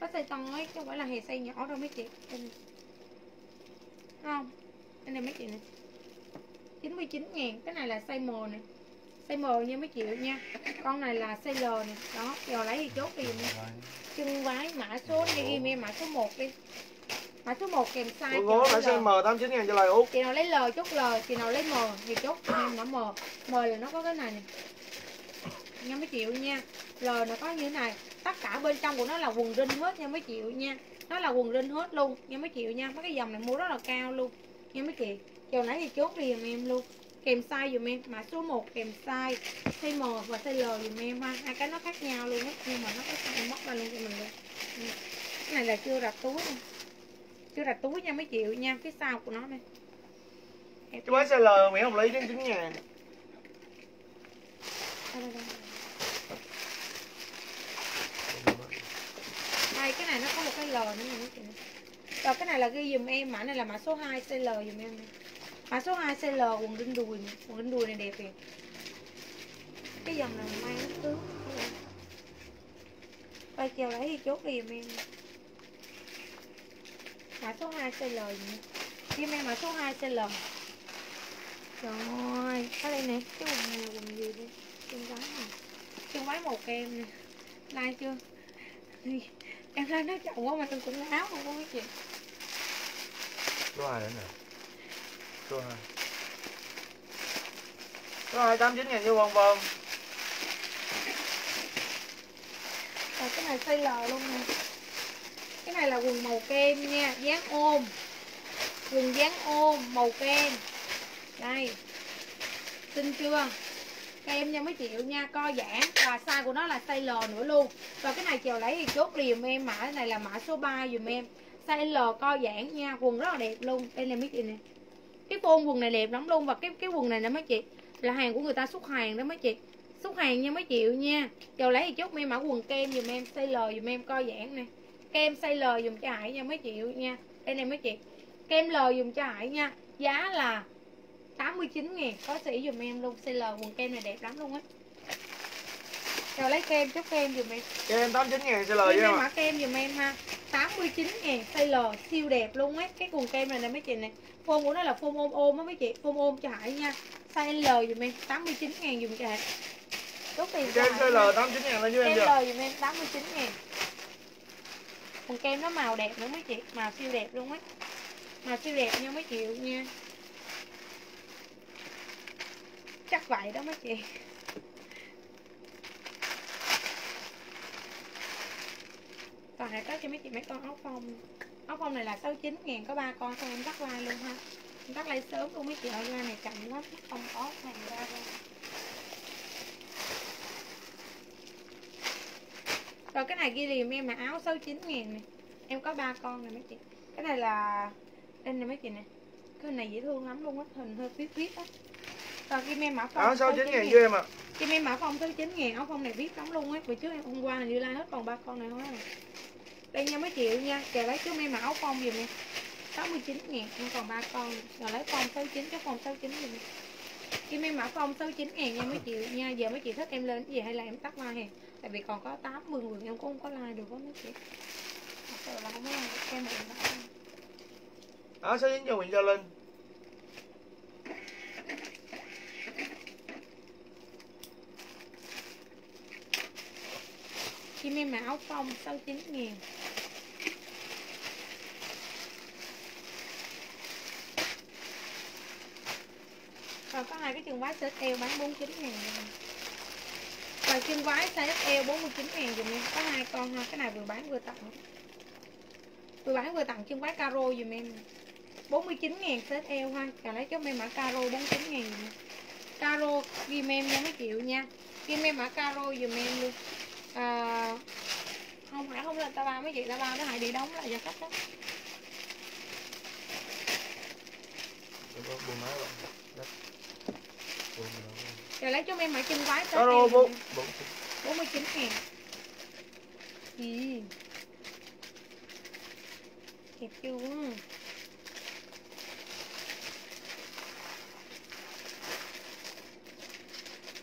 Có size to ấy chứ không phải là hề size nhỏ đâu mấy chị Đây nè. Không? Đây này mấy chị nè 99 ngàn. Cái này là size M nè size M nha mấy chị nha. Con này là size L nè. Đó giờ lấy thì chốt đi em chân váy mã số đi ghi em mã số 1 đi. Mã số 1 kèm size chị phải size. M 89 ngàn cho lời Út. Chị nào lấy L chốt L chị nào lấy M thì chốt em mã M. M là nó có cái này nè. Nha mấy triệu nha. L nó có như thế này. Tất cả bên trong của nó là quần rinh hết nha mấy triệu nha. Nó là quần rinh hết luôn. Nha mấy triệu nha. Mấy cái dòng này mua rất là cao luôn. Nha mấy chị chiều nãy thì chốt đi giùm em luôn kèm size dùm em. Mã số 1 kèm size. Size M và size L dùm em ha. Hai cái nó khác nhau luôn á nhưng mà nó có size móc ra luôn cho mình luôn. Ừ. cái này là chưa đặt túi luôn chưa đặt túi nha mấy triệu nha phía sau của nó đây. Cái váy size L Mỹ Hồng lấy đến 9 ngàn đây, đây, đây. đây cái này nó có một cái L nữa nè. Rồi cái này là ghi dùm em mã này là mã số 2 size L dùm em nè mã số 2 CL quần đinh đùi quần đinh đùi này đẹp kìa. Cái dòng này may nó cứng quay kèo lấy thì chốt đi em. Mã số 2 CL em Kim em mã số 2 CL L. Rồi ở đây nè, cái quần này là quần gì đây? Chân váy nè chân váy màu kem nè. Like chưa? Em thấy nó chậu quá mà tôi cũng áo không có cái gì có ai nữa nè? Luôn 2 Có 289 ngàn vô vòng vòng. Rồi, cái này size L luôn nè. Cái này là quần màu kem nha Dáng ôm. Quần dáng ôm, màu kem. Đây. Xinh chưa? Kem nha, mấy triệu nha, Co giãn. Và size của nó là size L nữa luôn. Và cái này chiều lấy thì chốt liền em Mã. Này là mã số 3 dùm em. Size L co giãn nha, Quần rất là đẹp luôn. Đây là mấy chị nè. Cái phôn quần này đẹp lắm luôn Và cái cái quần này nè mấy chị, Là hàng của người ta xuất hàng đó mấy chị. Xuất hàng nha mấy chịu nha. Chiều lấy thì chút em mã quần kem dùm em Size L dùm em co giãn nè. Kem size L dùm cho Hải nha mấy chịu nha. Đây này mấy chị, Kem L dùm cho Hải nha. Giá là 89 ngàn, Có sĩ dùm em luôn. Size L quần kem này đẹp lắm luôn á. Rồi lấy kem chốt kem dùm em. Cho em 89 ngàn size L Kem với em ạ mã kem dùm em ha. 89 ngàn size L siêu đẹp luôn á Cái quần kem này nè mấy chị nè Phông của nó là phông ôm ôm á mấy chị Phông ôm cho Hải nha. Size L dùm em 89 ngàn dùm cho Hải. Chốt tiền cho Cho em Hải size. L 89 ngàn lên cho em Kem chưa? L dùm em 89 ngàn. Còn kem nó màu đẹp nữa mấy chị Màu siêu đẹp luôn á Màu siêu đẹp nha mấy chị nha. Chắc vậy đó mấy chị Còn lại có cho mấy chị mấy con áo phông Áo phông này là 69 ngàn Có ba con thôi em tắt like luôn ha. Em tắt like sớm luôn mấy chị ơi Like này chậm quá Không có hàng ra luôn Rồi cái này ghi liền em là áo 69 ngàn này Em có ba con này mấy chị. Cái này là Đây này mấy chị nè. Cái này dễ thương lắm luôn á Hình hơi viết viết á. Rồi kim em mã phong Áo 69 69 ngàn cho em ạ. Kim em mã phong 69 ngàn Áo phong này viết lắm luôn á. Bữa trước em hôm qua là như like hết còn ba con này thôi. à. Đây nha mấy triệu nha. Chờ lấy cho em mã áo phong giùm em. 69 ngàn. Em còn ba con. Rồi lấy phong 69 cái phong 69 giùm em. Kim em mã phong 69 ngàn nha mấy chị nha. Giờ mấy chị thích em lên gì hay là em tắt like hè Tại vì còn có 80 người em cũng không có like được đó mấy chị. Thật là không có like em một like. Áo 69 cho mình cho Linh. Kim em mã áo phong 69 ngàn Rồi có hai cái chân váy size eo bán 49 ngàn rồi. Và chân váy size eo 49 ngàn dùm em Có hai con ha Cái này vừa bán vừa tặng. Vừa bán vừa tặng chân váy caro dùm em. 49 ngàn size eo ha Cả lấy cho em mã caro 49 ngàn dùm em. Caro ghi em nha mấy triệu nha. Ghi em mã caro dùm em luôn. À, Không phải không lên ta ba mấy chị ta ba nó hãy đi đóng lại cho khách đó Nó máy rồi Đất Buôn mà nó rồi lấy cho em mã chân váy size Caro eo dùm bốn. Em. 49 49 ngàn. Gì? Đẹp chưa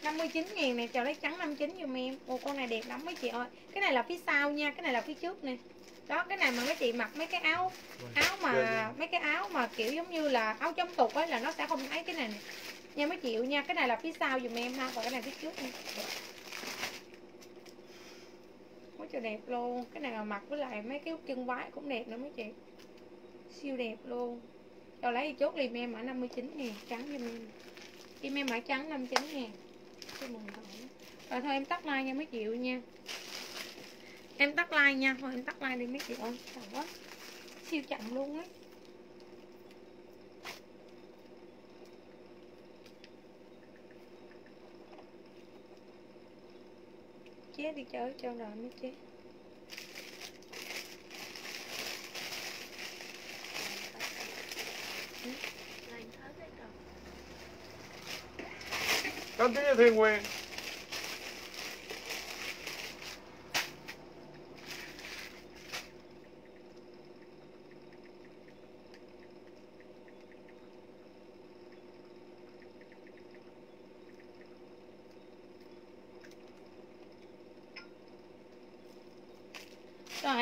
59 ngàn này, chào lấy trắng 59 giùm em. Ồ con này đẹp lắm mấy chị ơi. Cái này là phía sau nha, cái này là phía trước nè. Đó, cái này mà mấy chị mặc mấy cái áo Áo mà, mấy cái áo mà kiểu giống như là áo chống tục ấy là nó sẽ không thấy cái này nè Nha mấy chịu nha, cái này là phía sau dùm em ha và cái này phía trước nha. Quá trời đẹp luôn Cái này mà mặc với lại mấy cái chân váy cũng đẹp nữa mấy chị. Siêu đẹp luôn. Rồi lấy chốt liền em mã 59 ngàn Trắng dùm em. Im em mã trắng 59 ngàn. Cái mừng thổi Rồi thôi em tắt like nha mấy chịu nha. Em tắt like nha Thôi em tắt like đi mấy chị ơi. Trời quá Siêu chậm luôn ấy đi chơi cho rồi mấy chế Lên hết hết rồi. Cánh tiếng Thiên Nguyên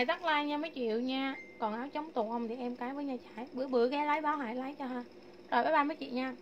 Rồi tắt like nha, mấy triệu nha. Còn áo chống tù không thì em cái với nha trải Bữa bữa ghé lấy, báo hải lấy cho ha. Rồi, bye bye mấy chị nha.